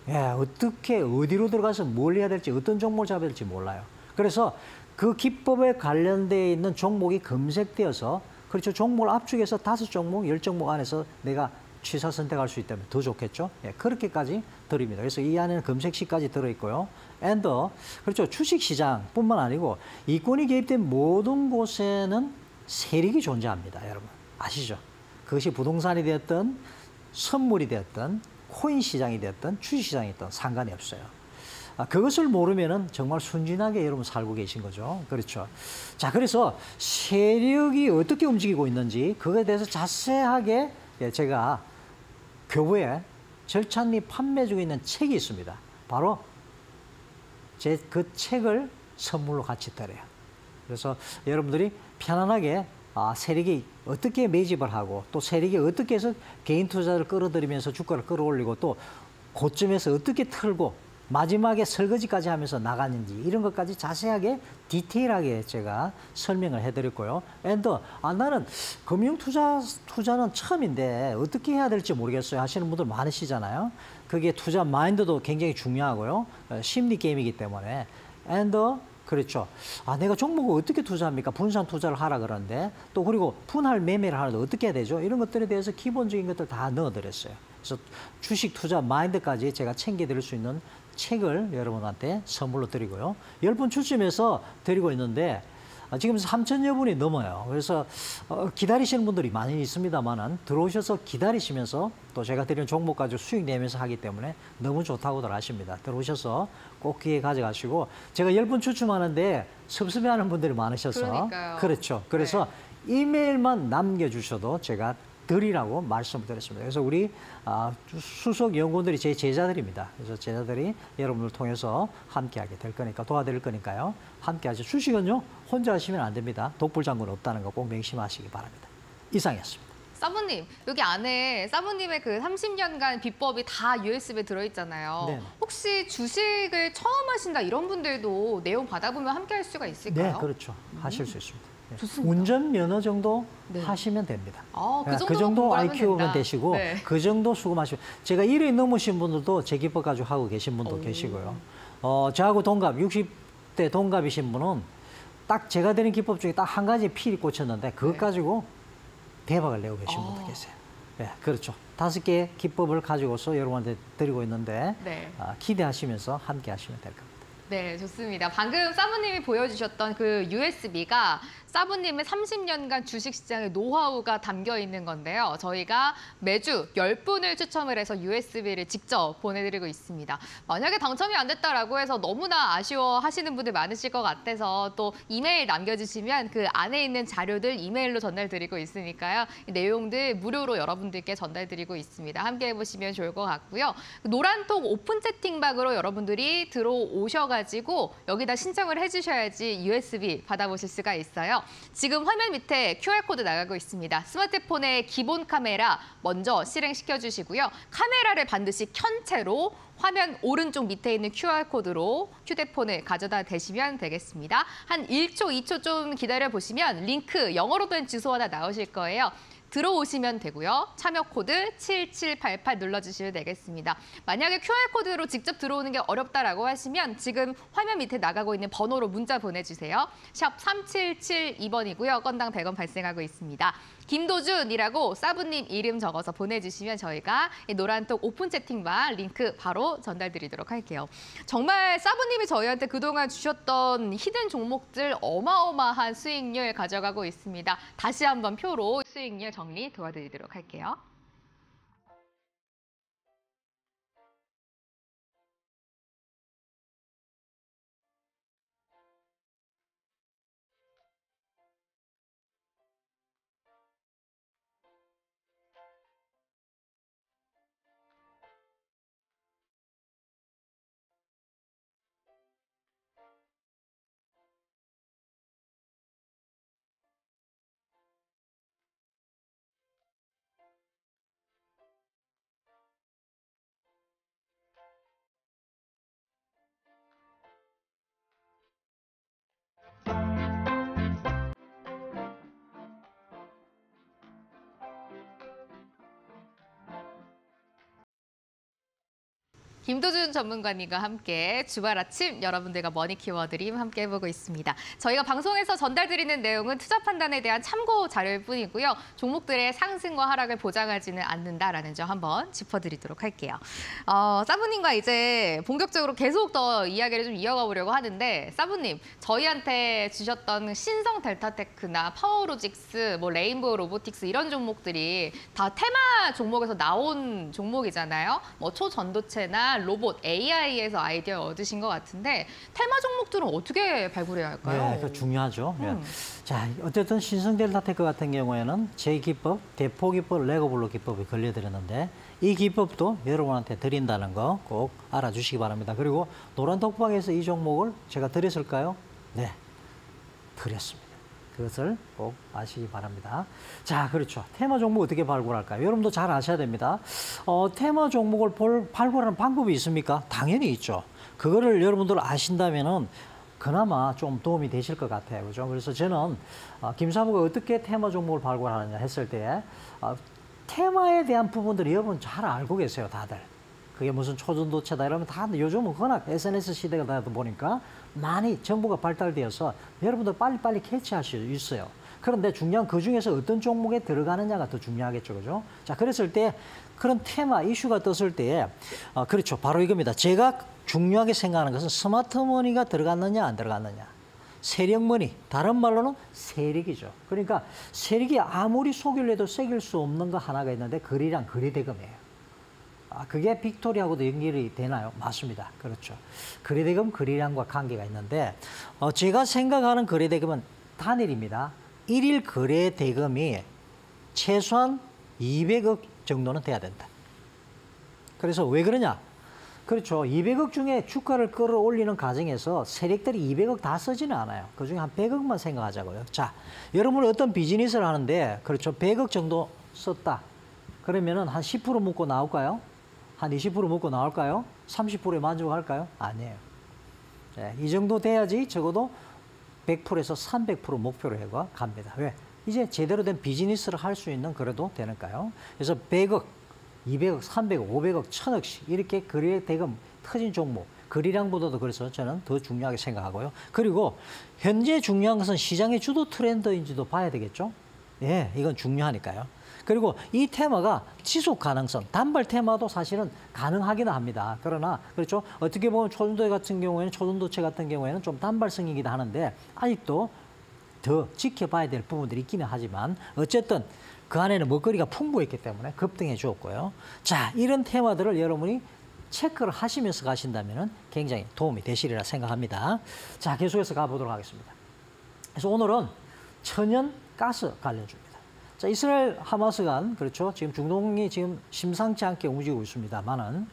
예, 어떻게 어디로 들어가서 뭘 해야 될지 어떤 종목을 잡아야 될지 몰라요. 그래서 그 기법에 관련되어 있는 종목이 검색되어서 그렇죠. 종목을 압축해서 다섯 종목, 열 종목 안에서 내가 취사 선택할 수 있다면 더 좋겠죠. 예, 그렇게까지 드립니다. 그래서 이 안에는 검색시까지 들어있고요. 앤더 그렇죠. 주식시장뿐만 아니고 이권이 개입된 모든 곳에는 세력이 존재합니다. 여러분 아시죠? 그것이 부동산이 되었든 선물이 되었든 코인 시장이 되었든 주식 시장이 있든 상관이 없어요. 아, 그것을 모르면은 정말 순진하게 여러분 살고 계신 거죠. 그렇죠. 자, 그래서 세력이 어떻게 움직이고 있는지 그거에 대해서 자세하게 예, 제가 교부에 절찬리 판매 중에 있는 책이 있습니다. 바로 제 그 책을 선물로 같이 드려요. 그래서 여러분들이 편안하게 아, 세력이 어떻게 매집을 하고 또 세력이 어떻게 해서 개인 투자를 끌어들이면서 주가를 끌어올리고 또 고점에서 어떻게 틀고 마지막에 설거지까지 하면서 나가는지 이런 것까지 자세하게 디테일하게 제가 설명을 해드렸고요. 앤더 아 나는 금융 투자 투자는 처음인데 어떻게 해야 될지 모르겠어요 하시는 분들 많으시잖아요. 그게 투자 마인드도 굉장히 중요하고요. 어, 심리 게임이기 때문에 앤더 그렇죠. 아, 내가 종목을 어떻게 투자합니까? 분산 투자를 하라 그러는데 또 그리고 분할 매매를 하는데 어떻게 해야 되죠? 이런 것들에 대해서 기본적인 것들 다 넣어드렸어요. 그래서 주식 투자 마인드까지 제가 챙겨드릴 수 있는 책을 여러분한테 선물로 드리고요. 열 분 추첨해서 드리고 있는데 아, 지금 3천여 분이 넘어요. 그래서 어, 기다리시는 분들이 많이 있습니다만은 들어오셔서 기다리시면서 또 제가 드리는 종목 가지고 수익 내면서 하기 때문에 너무 좋다고들 하십니다. 들어오셔서 꼭 기회 가져가시고 제가 열 분 추첨하는데 섭섭해하는 분들이 많으셔서 그러니까요. 그렇죠. 그래서 이메일만 남겨주셔도 제가 드리라고 말씀을 드렸습니다. 그래서 우리 아, 수석 연구원들이 제 제자들입니다. 그래서 제자들이 여러분을 통해서 함께하게 될 거니까 도와드릴 거니까요. 함께하죠. 주식은요 혼자 하시면 안 됩니다. 독불 장군 없다는 거 꼭 명심하시기 바랍니다. 이상이었습니다. 사부님, 여기 안에 사부님의 그 30년간 비법이 다 USB에 들어있잖아요. 네. 혹시 주식을 처음 하신다 이런 분들도 내용 받아보면 함께 할 수가 있을까요? 네, 그렇죠. 하실 수 있습니다. 네. 좋습니다. 운전 면허 정도 네. 하시면 됩니다. 아, 그 예, 정도만 정도 IQ면. 되시고 네. 그 정도 수고하시면 제가 1위 넘으신 분들도 제 기법 가지고 하고 계신 분도 오. 계시고요. 어, 저하고 동갑 60대 동갑이신 분은 딱 제가 드린 기법 중에 딱 한 가지 필이 꽂혔는데 그것 네. 가지고 대박을 내고 계신 아. 분도 계세요. 네, 그렇죠. 다섯 개의 기법을 가지고서 여러분한테 드리고 있는데 네. 아, 기대하시면서 함께 하시면 될 겁니다. 네, 좋습니다. 방금 사부님이 보여주셨던 그 USB가 사부님의 30년간 주식시장의 노하우가 담겨 있는 건데요. 저희가 매주 10분을 추첨을 해서 USB를 직접 보내드리고 있습니다. 만약에 당첨이 안 됐다라고 해서 너무나 아쉬워하시는 분들 많으실 것 같아서 또 이메일 남겨주시면 그 안에 있는 자료들 이메일로 전달드리고 있으니까요. 이 내용들 무료로 여러분들께 전달드리고 있습니다. 함께 해보시면 좋을 것 같고요. 노란톡 오픈 채팅방으로 여러분들이 들어오셔가지고 여기다 신청을 해주셔야지 USB 받아보실 수가 있어요. 지금 화면 밑에 QR코드 나가고 있습니다. 스마트폰의 기본 카메라 먼저 실행시켜 주시고요. 카메라를 반드시 켠 채로 화면 오른쪽 밑에 있는 QR코드로 휴대폰을 가져다 대시면 되겠습니다. 한 1초, 2초 좀 기다려 보시면 링크 영어로 된 주소 하나 나오실 거예요. 들어오시면 되고요. 참여 코드 7788 눌러주시면 되겠습니다. 만약에 QR코드로 직접 들어오는 게 어렵다라고 하시면 지금 화면 밑에 나가고 있는 번호로 문자 보내주세요. 샵 3772번이고요. 건당 100원 발생하고 있습니다. 김도준이라고 사부님 이름 적어서 보내주시면 저희가 이 노란톡 오픈 채팅방 링크 바로 전달드리도록 할게요. 정말 사부님이 저희한테 그동안 주셨던 hidden 종목들 어마어마한 수익률 가져가고 있습니다. 다시 한번 표로 수익률 정리 도와드리도록 할게요. 김도준 전문가님과 함께 주말 아침 여러분들과 머니 키워드림 함께 해보고 있습니다. 저희가 방송에서 전달드리는 내용은 투자 판단에 대한 참고 자료일 뿐이고요. 종목들의 상승과 하락을 보장하지는 않는다라는 점 한번 짚어드리도록 할게요. 어, 사부님과 이제 본격적으로 계속 더 이야기를 좀 이어가 보려고 하는데 사부님 저희한테 주셨던 신성 델타테크나 파워로직스, 뭐 레인보우 로보틱스 이런 종목들이 다 테마 종목에서 나온 종목이잖아요. 뭐 초전도체나 로봇, AI에서 아이디어 얻으신 것 같은데 테마 종목들은 어떻게 발굴해야 할까요? 네, 그 중요하죠. 예. 음. 자, 어쨌든 신성델타테크 같은 경우에는 제2기법, 대포기법, 레고블록 기법이 걸려드렸는데 이 기법도 여러분한테 드린다는 거 꼭 알아주시기 바랍니다. 그리고 노란 독방에서 이 종목을 제가 드렸을까요? 네, 드렸습니다. 그것을 꼭 아시기 바랍니다. 자, 그렇죠. 테마 종목 어떻게 발굴할까요? 여러분도 잘 아셔야 됩니다. 어, 테마 종목을 볼, 발굴하는 방법이 있습니까? 당연히 있죠. 그거를 여러분들 아신다면은 그나마 좀 도움이 되실 것 같아요. 그죠? 그래서 저는 어, 김사부가 어떻게 테마 종목을 발굴하느냐 했을 때 어, 테마에 대한 부분들을 여러분 잘 알고 계세요, 다들. 그게 무슨 초전도체다 이러면 다 요즘은 워낙 SNS 시대가 되다 보니까 많이 정보가 발달되어서 여러분들 빨리빨리 캐치할 수 있어요. 그런데 중요한 그 중에서 어떤 종목에 들어가느냐가 더 중요하겠죠, 그죠? 자, 그랬을 때 그런 테마, 이슈가 떴을 때, 어, 그렇죠. 바로 이겁니다. 제가 중요하게 생각하는 것은 스마트머니가 들어갔느냐, 안 들어갔느냐. 세력머니, 다른 말로는 세력이죠. 그러니까 세력이 아무리 해도 새길 수 없는 거 하나가 있는데 거리랑 거리대금이에요. 아, 그게 빅토리하고도 연결이 되나요? 맞습니다. 그렇죠. 거래대금 거래량과 관계가 있는데 어, 제가 생각하는 거래대금은 단일입니다. 일일 거래대금이 최소한 200억 정도는 돼야 된다. 그래서 왜 그러냐? 그렇죠. 200억 중에 주가를 끌어올리는 과정에서 세력들이 200억 다 쓰지는 않아요. 그 중에 한 100억만 생각하자고요. 자, 여러분은 어떤 비즈니스를 하는데, 그렇죠. 100억 정도 썼다. 그러면은 한 10% 묶고 나올까요? 한 20% 묶고 나올까요? 30%에 만족할까요? 아니에요. 네, 이 정도 돼야지 적어도 100%에서 300% 목표로 해가 갑니다. 왜? 이제 제대로 된 비즈니스를 할 수 있는 그래도 되니까요. 그래서 100억, 200억, 300억, 500억, 1000억씩 이렇게 거래 대금 터진 종목, 거래량보다도 그래서 저는 더 중요하게 생각하고요. 그리고 현재 중요한 것은 시장의 주도 트렌드인지도 봐야 되겠죠. 예, 이건 중요하니까요. 그리고 이 테마가 지속 가능성, 단발 테마도 사실은 가능하기는 합니다. 그러나 그렇죠. 어떻게 보면 초전도체 같은 경우에는 초전도체 같은 경우에는 좀 단발성이기도 하는데 아직도 더 지켜봐야 될 부분들이 있기는 하지만 어쨌든 그 안에는 먹거리가 풍부했기 때문에 급등해 주었고요. 자, 이런 테마들을 여러분이 체크를 하시면서 가신다면 굉장히 도움이 되시리라 생각합니다. 자, 계속해서 가보도록 하겠습니다. 그래서 오늘은 천연 가스 관련주입니다. 자, 이스라엘 하마스 간, 그렇죠. 지금 중동이 지금 심상치 않게 움직이고 있습니다만은,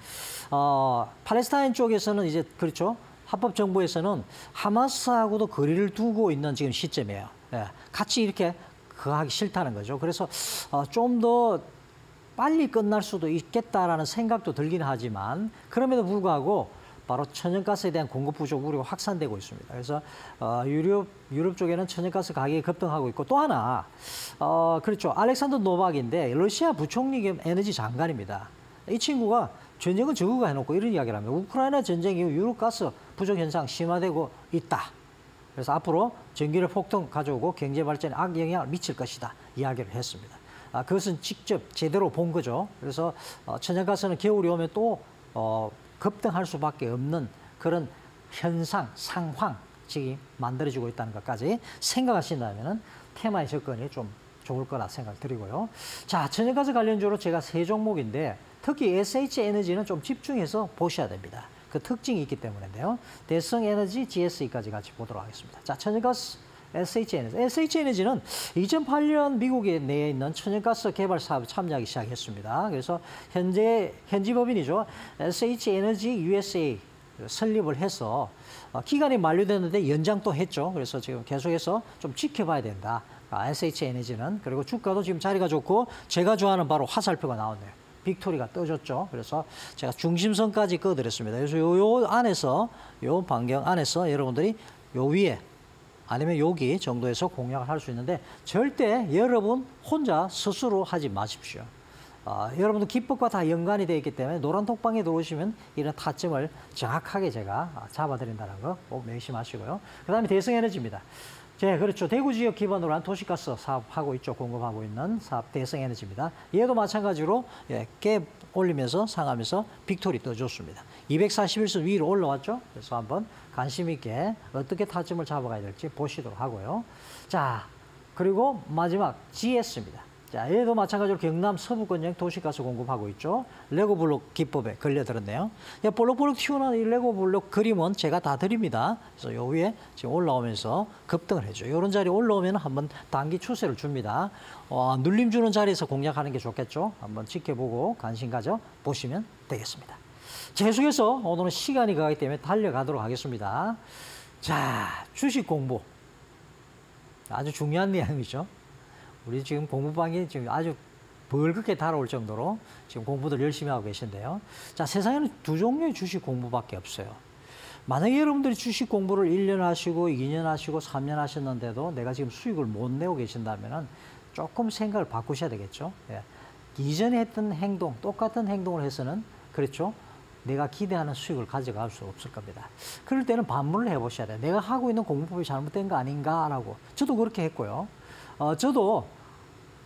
어, 팔레스타인 쪽에서는 이제, 그렇죠. 합법 정부에서는 하마스하고도 거리를 두고 있는 지금 시점이에요. 예, 같이 이렇게 그하기 싫다는 거죠. 그래서 어, 좀더 빨리 끝날 수도 있겠다라는 생각도 들긴 하지만 그럼에도 불구하고 바로 천연가스에 대한 공급 부족 우려가 확산되고 있습니다. 그래서 어, 유럽 유럽 쪽에는 천연가스 가격이 급등하고 있고 또 하나 어, 그렇죠 알렉산더 노박인데 러시아 부총리 겸 에너지 장관입니다. 이 친구가 전쟁은 저거가 해놓고 이런 이야기를 합니다. 우크라이나 전쟁 이후 유럽 가스 부족 현상 심화되고 있다. 그래서 앞으로 전기료 폭등 가져오고 경제 발전에 악영향을 미칠 것이다. 이야기를 했습니다. 아, 그것은 직접 제대로 본 거죠. 그래서 어, 천연가스는 겨울이 오면 또 어, 급등할 수밖에 없는 그런 현상, 상황, 이 만들어지고 있다는 것까지 생각하신다면 테마의 접근이 좀 좋을 거라 생각 드리고요. 자, 천연가스 관련주로 제가 세 종목인데 특히 SH 에너지는 좀 집중해서 보셔야 됩니다. 그 특징이 있기 때문인데요. 대성 에너지, GSE까지 같이 보도록 하겠습니다. 자, 천연가스 SH 에너지. SH 에너지는 2008년 미국에 내에 있는 천연가스 개발 사업에 참여하기 시작했습니다. 그래서 현재 현지 법인이죠. SH 에너지 USA 설립을 해서 어, 기간이 만료됐는데 연장 또 했죠. 그래서 지금 계속해서 좀 지켜봐야 된다. 아, SH 에너지는 그리고 주가도 지금 자리가 좋고 제가 좋아하는 바로 화살표가 나왔네요. 빅토리가 떠졌죠. 그래서 제가 중심선까지 꺼드렸습니다. 그래서 요, 요 안에서 요 반경 안에서 여러분들이 요 위에 아니면 여기 정도에서 공략을 할 수 있는데 절대 여러분 혼자 스스로 하지 마십시오. 어, 여러분들 기법과 다 연관이 되어 있기 때문에 노란 톡방에 들어오시면 이런 타점을 정확하게 제가 아, 잡아드린다는 거 꼭 명심하시고요. 그 다음에 대성에너지입니다. 네, 그렇죠. 대구 지역 기반으로 한 도시가스 사업하고 있죠. 공급하고 있는 사업 대성에너지입니다. 얘도 마찬가지로 예, 갭 올리면서 상하면서 victory 떠줬습니다. 240일선 위로 올라왔죠. 그래서 한번 관심 있게 어떻게 타점을 잡아가야 될지 보시도록 하고요. 자, 그리고 마지막 GSE입니다. 자, 얘도 마찬가지로 경남 서부권역 도시가스 공급하고 있죠. 레고 블록 기법에 걸려들었네요. 야, 볼록볼록 튀어나온 이 레고 블록 그림은 제가 다 드립니다. 그래서 요 위에 지금 올라오면서 급등을 해줘. 이런 자리 올라오면 한번 단기 추세를 줍니다. 어, 눌림 주는 자리에서 공략하는 게 좋겠죠. 한번 지켜보고 관심 가져 보시면 되겠습니다. 계속해서 오늘은 시간이 가기 때문에 달려가도록 하겠습니다. 자, 주식 공부. 아주 중요한 내용이죠. 우리 지금 공부방이 지금 아주 벌겋게 달아올 정도로 지금 공부들 열심히 하고 계신데요. 자, 세상에는 두 종류의 주식 공부밖에 없어요. 만약에 여러분들이 주식 공부를 1년 하시고 2년 하시고 3년 하셨는데도 내가 지금 수익을 못 내고 계신다면 조금 생각을 바꾸셔야 되겠죠. 예. 이전에 했던 행동, 똑같은 행동을 해서는 그렇죠. 내가 기대하는 수익을 가져갈 수 없을 겁니다. 그럴 때는 반문을 해보셔야 돼요. 내가 하고 있는 공부법이 잘못된 거 아닌가라고. 저도 그렇게 했고요. 어, 저도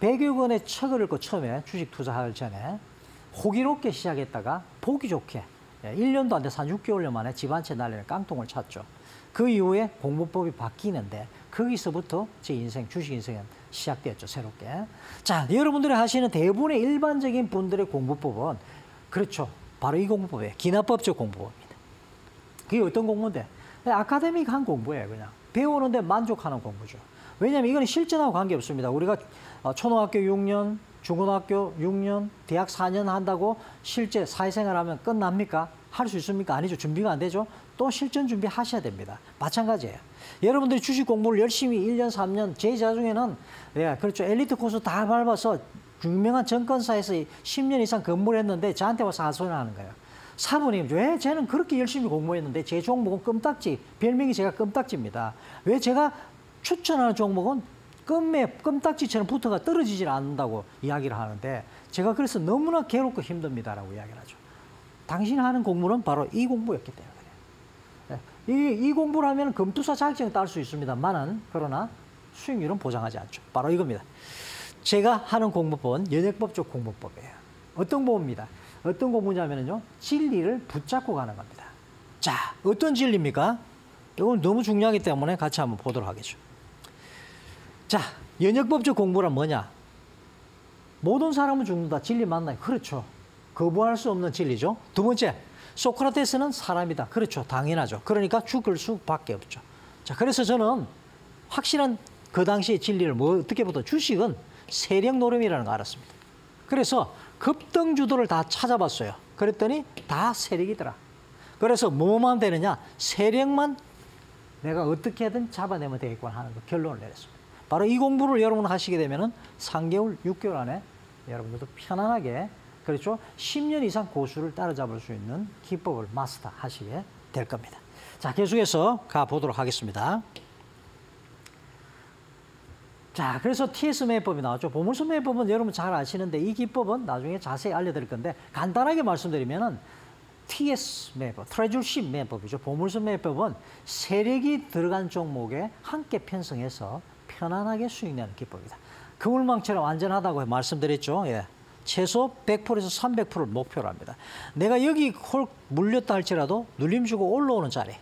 100여 원의 책을 읽고 처음에 주식 투자하기 전에 호기롭게 시작했다가 보기 좋게 예, 1년도 안 돼서 한 6개월 만에 집 한 채 날리는 깡통을 찼죠. 그 이후에 공부법이 바뀌는데 거기서부터 제 인생, 주식 인생은 시작되었죠, 새롭게. 자, 여러분들이 하시는 대부분의 일반적인 분들의 공부법은 그렇죠. 바로 이 공부법이에요. 기납법적 공부법입니다. 그게 어떤 공부인데? 아카데믹한 공부예요, 그냥. 배우는데 만족하는 공부죠. 왜냐하면 이건 실전하고 관계없습니다. 우리가 어, 초등학교 6년, 중고등학교 6년, 대학 4년 한다고 실제 사회생활 하면 끝납니까? 할 수 있습니까? 아니죠. 준비가 안 되죠. 또 실전 준비 하셔야 됩니다. 마찬가지예요. 여러분들이 주식 공부를 열심히 1년, 3년, 제 자중에는, 예, 그렇죠. 엘리트 코스 다 밟아서 유명한 정권사에서 10년 이상 근무를 했는데 저한테 와서 하소연 하는 거예요. 사부님, 왜 쟤는 그렇게 열심히 공부했는데 제 종목은 껌딱지, 별명이 제가 껌딱지입니다. 왜 제가 추천하는 종목은 껌에 껌딱지처럼 붙어가 떨어지질 않는다고 이야기를 하는데 제가 그래서 너무나 괴롭고 힘듭니다라고 이야기를 하죠. 당신 하는 공부는 바로 이 공부였기 때문에 그래요. 이, 이 공부를 하면 금투사 자격증을 딸 수 있습니다만은 그러나 수익률은 보장하지 않죠. 바로 이겁니다. 제가 하는 공부법은 연역법적 공부법이에요. 어떤 공부입니다. 어떤 공부냐면요. 진리를 붙잡고 가는 겁니다. 자, 어떤 진리입니까? 이건 너무 중요하기 때문에 같이 한번 보도록 하겠죠. 자, 연역법적 공부란 뭐냐? 모든 사람은 죽는다. 진리 맞나요? 그렇죠. 거부할 수 없는 진리죠. 두 번째, 소크라테스는 사람이다. 그렇죠. 당연하죠. 그러니까 죽을 수밖에 없죠. 자, 그래서 저는 확실한 그 당시의 진리를 뭐 어떻게 보다 주식은 세력 노름이라는 걸 알았습니다. 그래서 급등주들을 다 찾아봤어요. 그랬더니 다 세력이더라. 그래서 뭐만 되느냐? 세력만 내가 어떻게든 잡아내면 되겠구나 하는 거 결론을 내렸습니다. 바로 이 공부를 여러분 하시게 되면은 3개월, 6개월 안에 여러분들도 편안하게 그렇죠? 10년 이상 고수를 따라잡을 수 있는 기법을 마스터 하시게 될 겁니다. 자, 계속해서 가 보도록 하겠습니다. 자, 그래서 TS 매법이 나왔죠. 보물선 매법은 여러분 잘 아시는데 이 기법은 나중에 자세히 알려드릴 건데 간단하게 말씀드리면은 TS 매법, 트레줄십 매법이죠. 보물선 매법은 세력이 들어간 종목에 함께 편성해서 편안하게 수익 내는 기법입니다. 그물망처럼 안전하다고 말씀드렸죠. 예. 최소 100%에서 300%를 목표로 합니다. 내가 여기 홀 물렸다 할지라도 눌림 주고 올라오는 자리,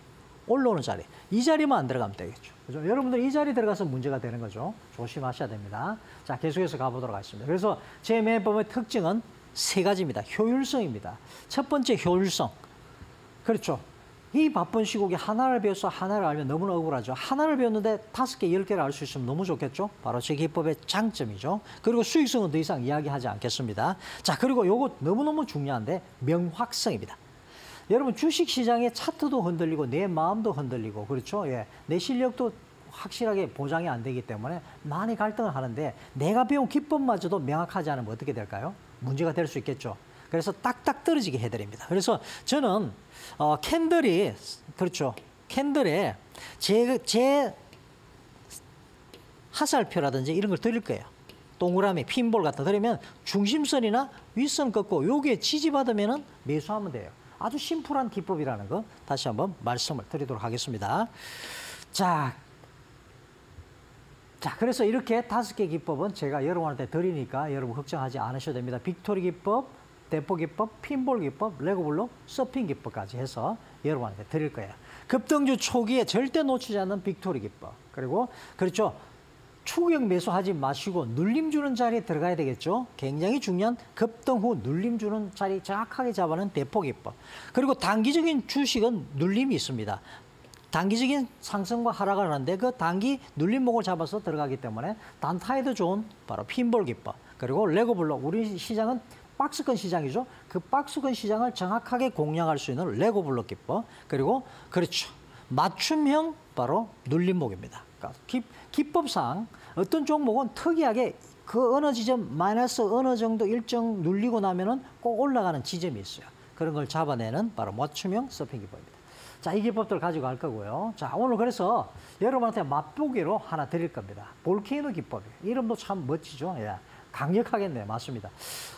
올라오는 자리, 이 자리만 안 들어가면 되겠죠. 그죠? 여러분들 이 자리 들어가서 문제가 되는 거죠. 조심하셔야 됩니다. 자, 계속해서 가보도록 하겠습니다. 그래서 제 매법의 특징은 세 가지입니다. 효율성입니다. 첫 번째 효율성. 그렇죠. 이 바쁜 시국에 하나를 배워서 하나를 알면 너무나 억울하죠. 하나를 배웠는데 다섯 개, 열 개를 알 수 있으면 너무 좋겠죠. 바로 제 기법의 장점이죠. 그리고 수익성은 더 이상 이야기하지 않겠습니다. 자, 그리고 요거 너무너무 중요한데 명확성입니다. 여러분 주식 시장의 차트도 흔들리고 내 마음도 흔들리고 그렇죠. 예. 내 실력도 확실하게 보장이 안 되기 때문에 많이 갈등을 하는데 내가 배운 기법마저도 명확하지 않으면 어떻게 될까요? 문제가 될 수 있겠죠. 그래서 딱딱 떨어지게 해드립니다. 그래서 저는 어, 캔들이 그렇죠. 캔들에 제, 제 하살표라든지 이런 걸 드릴 거예요. 동그라미, 핀볼 같은 거 드리면 중심선이나 윗선 꺾고 여기에 지지받으면 매수하면 돼요. 아주 심플한 기법이라는 거 다시 한번 말씀을 드리도록 하겠습니다. 자, 자, 그래서 이렇게 다섯 개 기법은 제가 여러분한테 드리니까 여러분 걱정하지 않으셔도 됩니다. victory 기법, 대포 기법, 핀볼 기법, 레고블록, 서핑 기법까지 해서 여러분한테 드릴 거예요. 급등주 초기에 절대 놓치지 않는 victory 기법. 그리고 그렇죠. 추격 매수하지 마시고 눌림 주는 자리에 들어가야 되겠죠. 굉장히 중요한 급등 후 눌림 주는 자리 정확하게 잡아는 대포 기법. 그리고 단기적인 주식은 눌림이 있습니다. 단기적인 상승과 하락을 하는데 그 단기 눌림목을 잡아서 들어가기 때문에 단타에도 좋은 바로 핀볼 기법. 그리고 레고블록. 우리 시장은 박스권 시장이죠. 그 박스권 시장을 정확하게 공략할 수 있는 레고블록 기법. 그리고 그렇죠. 맞춤형 바로 눌림목입니다. 그러니까 기, 기법상 어떤 종목은 특이하게 그 어느 지점 마이너스 어느 정도 일정 눌리고 나면은 꼭 올라가는 지점이 있어요. 그런 걸 잡아내는 바로 맞춤형 서핑 기법입니다. 자, 이 기법들 가지고 갈 거고요. 자, 오늘 그래서 여러분한테 맛보기로 하나 드릴 겁니다. 볼케이노 기법이에요. 이름도 참 멋지죠? 예. 강력하겠네요. 맞습니다.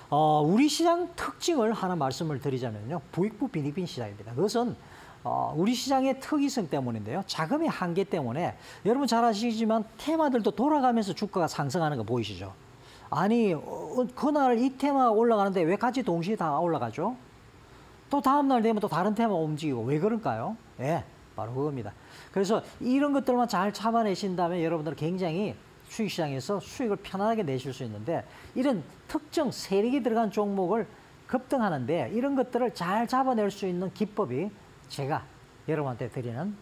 어, 우리 시장 특징을 하나 말씀을 드리자면요. 부익부 빈익빈 시장입니다. 그것은 어, 우리 시장의 특이성 때문인데요. 자금의 한계 때문에 여러분 잘 아시지만 테마들도 돌아가면서 주가가 상승하는 거 보이시죠? 아니, 어, 그날 이 테마가 올라가는데 왜 같이 동시에 다 올라가죠? 또 다음 날 되면 또 다른 테마가 움직이고 왜 그럴까요? 예, 바로 그겁니다. 그래서 이런 것들만 잘 잡아내신다면 여러분들 굉장히 수익시장에서 수익을 편안하게 내실 수 있는데 이런 특정 세력이 들어간 종목을 급등하는데 이런 것들을 잘 잡아낼 수 있는 기법이 제가 여러분한테 드리는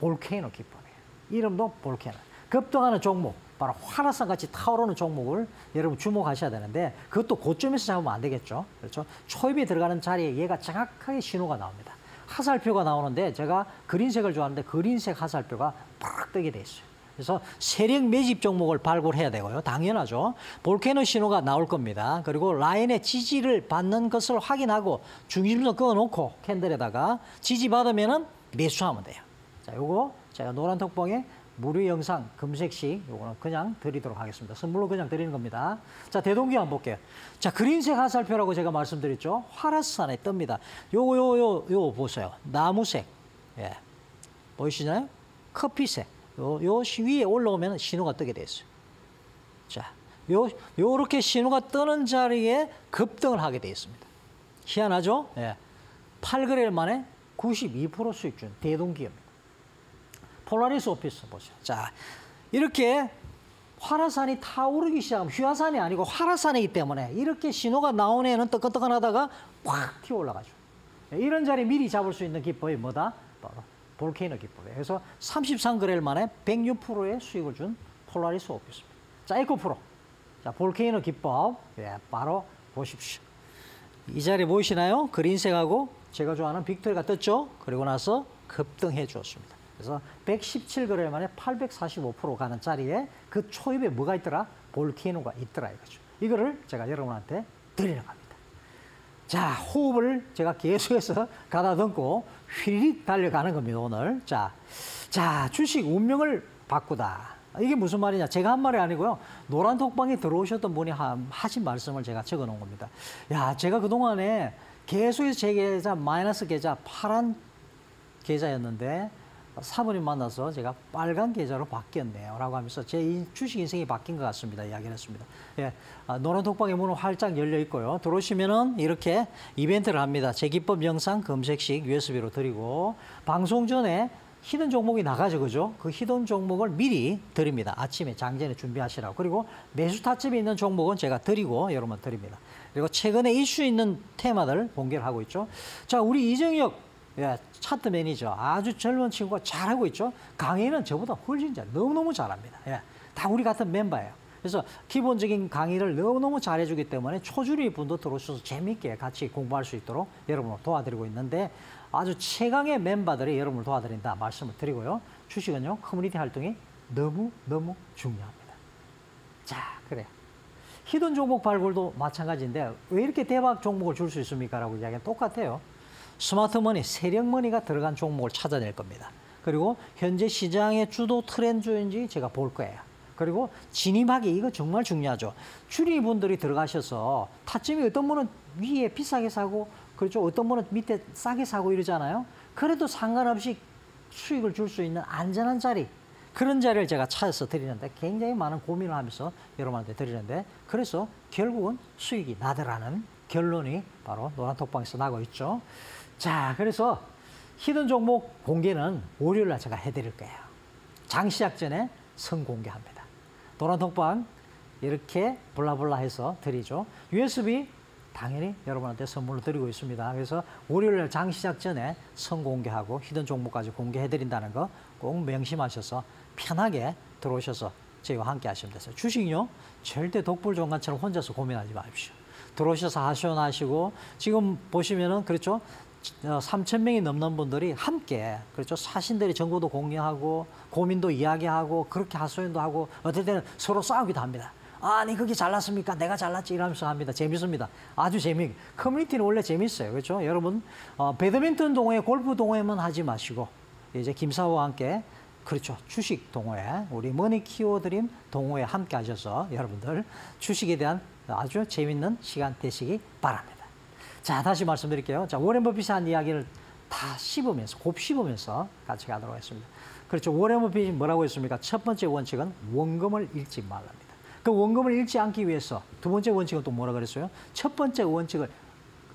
볼케이노 기법이에요. 이름도 볼케이노. 급등하는 종목, 바로 화라산 같이 타오르는 종목을 여러분 주목하셔야 되는데 그것도 고점에서 잡으면 안 되겠죠. 그렇죠? 초입에 들어가는 자리에 얘가 정확하게 신호가 나옵니다. 하살표가 나오는데 제가 그린색을 좋아하는데 그린색 하살표가 팍 뜨게 돼 있어요. 그래서 세력 매집 종목을 발굴해야 되고요. 당연하죠. 볼케노 신호가 나올 겁니다. 그리고 라인의 지지를 받는 것을 확인하고 중심선 그어놓고 캔들에다가 지지 받으면 은 매수하면 돼요. 자, 요거 제가 노란 톡봉에 무료 영상 시 요거는 그냥 드리도록 하겠습니다. 선물로 그냥 드리는 겁니다. 자, 대동기 한번 볼게요. 자, 그린색 하살표라고 제가 말씀드렸죠. 화라산에 뜹니다. 요거, 요, 요, 요 보세요. 나무색. 예. 보이시나요? 커피색. 요, 요 위에 올라오면 신호가 뜨게 돼 있어요. 자, 요, 요렇게 신호가 뜨는 자리에 급등을 하게 돼 있습니다. 희한하죠? 예. 8거래일 만에 92% 수익 준 대동기업입니다. 폴라리스 오피스 보세요. 자, 이렇게 화라산이 타오르기 시작하면 휘화산이 아니고 화라산이기 때문에 이렇게 신호가 나온 애는 뜨끈뜨끈하다가 확 튀어 올라가죠. 이런 자리 미리 잡을 수 있는 기법이 뭐다? 바로 볼케이노 기법이에요. 그래서 33거래일 만에 106%의 수익을 준 폴라리스 오피스입니다. 자, 에코프로. 자, 볼케이노 기법. 예, 바로 보십시오. 이 자리 보이시나요? 그린색하고 제가 좋아하는 빅토리가 떴죠. 그리고 나서 급등해 주었습니다. 그래서 117거래 만에 845% 가는 자리에 그 초입에 뭐가 있더라? volcano가 있더라 이거죠. 이거를 제가 여러분한테 드리는 겁니다. 자, 호흡을 제가 계속해서 (laughs) 가다듬고 휘리릭 달려가는 겁니다, 오늘. 자, 자, 주식 운명을 바꾸다. 이게 무슨 말이냐? 제가 한 말이 아니고요. 노란 톡방에 들어오셨던 분이 하- 하신 말씀을 제가 적어 놓은 겁니다. 야, 제가 그동안에 계속해서 제 계좌, 마이너스 계좌, 파란 계좌였는데 사부님 만나서 제가 빨간 계좌로 바뀌었네요. 라고 하면서 제 인- 주식 인생이 바뀐 것 같습니다. 이야기를 했습니다. 예, 아, 노란 톡방의 문은 활짝 열려 있고요. 들어오시면은 이렇게 이벤트를 합니다. 제 기법 영상 검색식 USB로 드리고 방송 전에 hidden 종목이 나가죠. 그죠? 그 hidden 종목을 미리 드립니다. 아침에 장전에 준비하시라고. 그리고 매수 타점이 있는 종목은 제가 드리고 여러분 드립니다. 그리고 최근에 이슈 있는 테마들 공개를 하고 있죠. 자, 우리 이정혁 예, 차트 매니저 아주 젊은 친구가 잘하고 있죠. 강의는 저보다 훨씬 잘, 너무너무 잘합니다. 예, 다 우리 같은 멤버예요. 그래서 기본적인 강의를 너무너무 잘해주기 때문에 초주린이 분도 들어오셔서 재밌게 같이 공부할 수 있도록 여러분을 도와드리고 있는데 아주 최강의 멤버들이 여러분을 도와드린다 말씀을 드리고요. 주식은요, 커뮤니티 활동이 너무너무 중요합니다. 자, 그래. hidden 종목 발굴도 마찬가지인데 왜 이렇게 대박 종목을 줄 수 있습니까? 라고 이야기는 똑같아요. smart money, 세력 money가 들어간 종목을 찾아낼 겁니다. 그리고 현재 시장의 주도 트렌드인지 제가 볼 거예요. 그리고 진입하기 이거 정말 중요하죠. 주리분들이 들어가셔서 타점이 어떤 분은 위에 비싸게 사고 그렇죠. 어떤 분은 밑에 싸게 사고 이러잖아요. 그래도 상관없이 수익을 줄 수 있는 안전한 자리 그런 자리를 제가 찾아서 드리는데 굉장히 많은 고민을 하면서 여러분한테 드리는데 그래서 결국은 수익이 나더라는 결론이 바로 노란톡방에서 나고 있죠. 자, 그래서 hidden 종목 공개는 월요일 날 제가 해드릴 거예요. 장 시작 전에 선 공개합니다. 노란톡방 이렇게 blah blah 해서 드리죠. USB 당연히 여러분한테 선물로 드리고 있습니다. 그래서 월요일 날 장 시작 전에 선 공개하고 hidden 종목까지 공개해 드린다는 거 꼭 명심하셔서 편하게 들어오셔서 저희와 함께 하시면 되세요. 주식요 절대 독불장군처럼 혼자서 고민하지 마십시오. 들어오셔서 하시원하시고 지금 보시면은 그렇죠. 어, 3천 명이 넘는 분들이 함께 그렇죠 사신들이 정보도 공유하고 고민도 이야기하고 그렇게 하소연도 하고 어떨 때는 서로 싸우기도 합니다. 아니 그게 잘났습니까? 내가 잘났지 이러면서 합니다. 재밌습니다. 아주 재미. 커뮤니티는 원래 재밌어요. 그렇죠? 여러분 어, 배드민턴 동호회, 골프 동호회만 하지 마시고 이제 김사호와 함께 그렇죠. 주식 동호회, 우리 머니 키워드림 동호회 함께 하셔서 여러분들 주식에 대한 아주 재밌는 시간 되시기 바랍니다. 자, 다시 말씀드릴게요. 자, 워렌 버핏이 한 이야기를 다 씹으면서, 곱 씹으면서 같이 가도록 하겠습니다. 그렇죠. 워렌 버핏이 뭐라고 했습니까? 첫 번째 원칙은 원금을 잃지 말랍니다. 그 원금을 잃지 않기 위해서 두 번째 원칙은 또 뭐라 그랬어요? 첫 번째 원칙을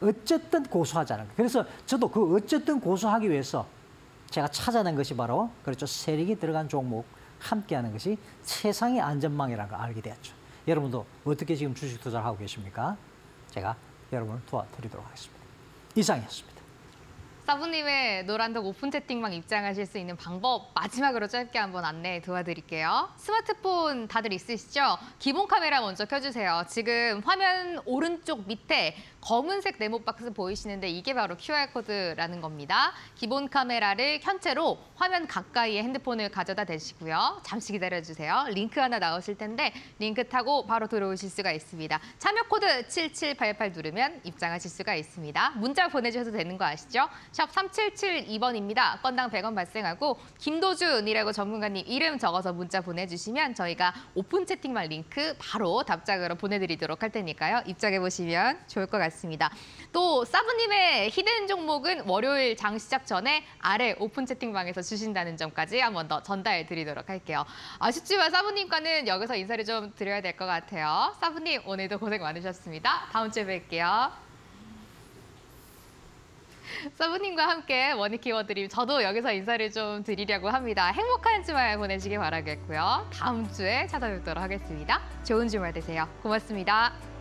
어쨌든 고수하자는 거예요. 그래서 저도 그 어쨌든 고수하기 위해서 제가 찾아낸 것이 바로 그렇죠. 세력이 들어간 종목 함께 하는 것이 세상의 안전망이라는 걸 알게 되었죠. 여러분도 어떻게 지금 주식 투자를 하고 계십니까? 제가 여러분을 도와드리도록 하겠습니다. 이상이었습니다. 사부님의 노란톡 오픈 채팅방 입장하실 수 있는 방법 마지막으로 짧게 한번 안내 도와드릴게요. 스마트폰 다들 있으시죠? 기본 카메라 먼저 켜주세요. 지금 화면 오른쪽 밑에 검은색 네모 박스 보이시는데 이게 바로 QR코드라는 겁니다. 기본 카메라를 켠 채로 화면 가까이에 핸드폰을 가져다 대시고요. 잠시 기다려주세요. 링크 하나 나오실 텐데 링크 타고 바로 들어오실 수가 있습니다. 참여 코드 7788 누르면 입장하실 수가 있습니다. 문자 보내주셔도 되는 거 아시죠? 샵 3772번입니다. 건당 100원 발생하고 김도준이라고 전문가님 이름 적어서 문자 보내주시면 저희가 오픈 채팅방 링크 바로 답장으로 보내드리도록 할 테니까요. 입장해 보시면 좋을 것 같습니다. 또 사부님의 hidden 종목은 월요일 장 시작 전에 아래 오픈 채팅방에서 주신다는 점까지 한 번 더 전달해 드리도록 할게요. 아쉽지만 사부님과는 여기서 인사를 좀 드려야 될 것 같아요. 사부님 오늘도 고생 많으셨습니다. 다음 주에 뵐게요. (laughs) 서브님과 함께 머니 키워드림 저도 여기서 인사를 좀 드리려고 합니다. 행복한 주말 보내시길 바라겠고요. 다음 주에 찾아뵙도록 하겠습니다. 좋은 주말 되세요. 고맙습니다.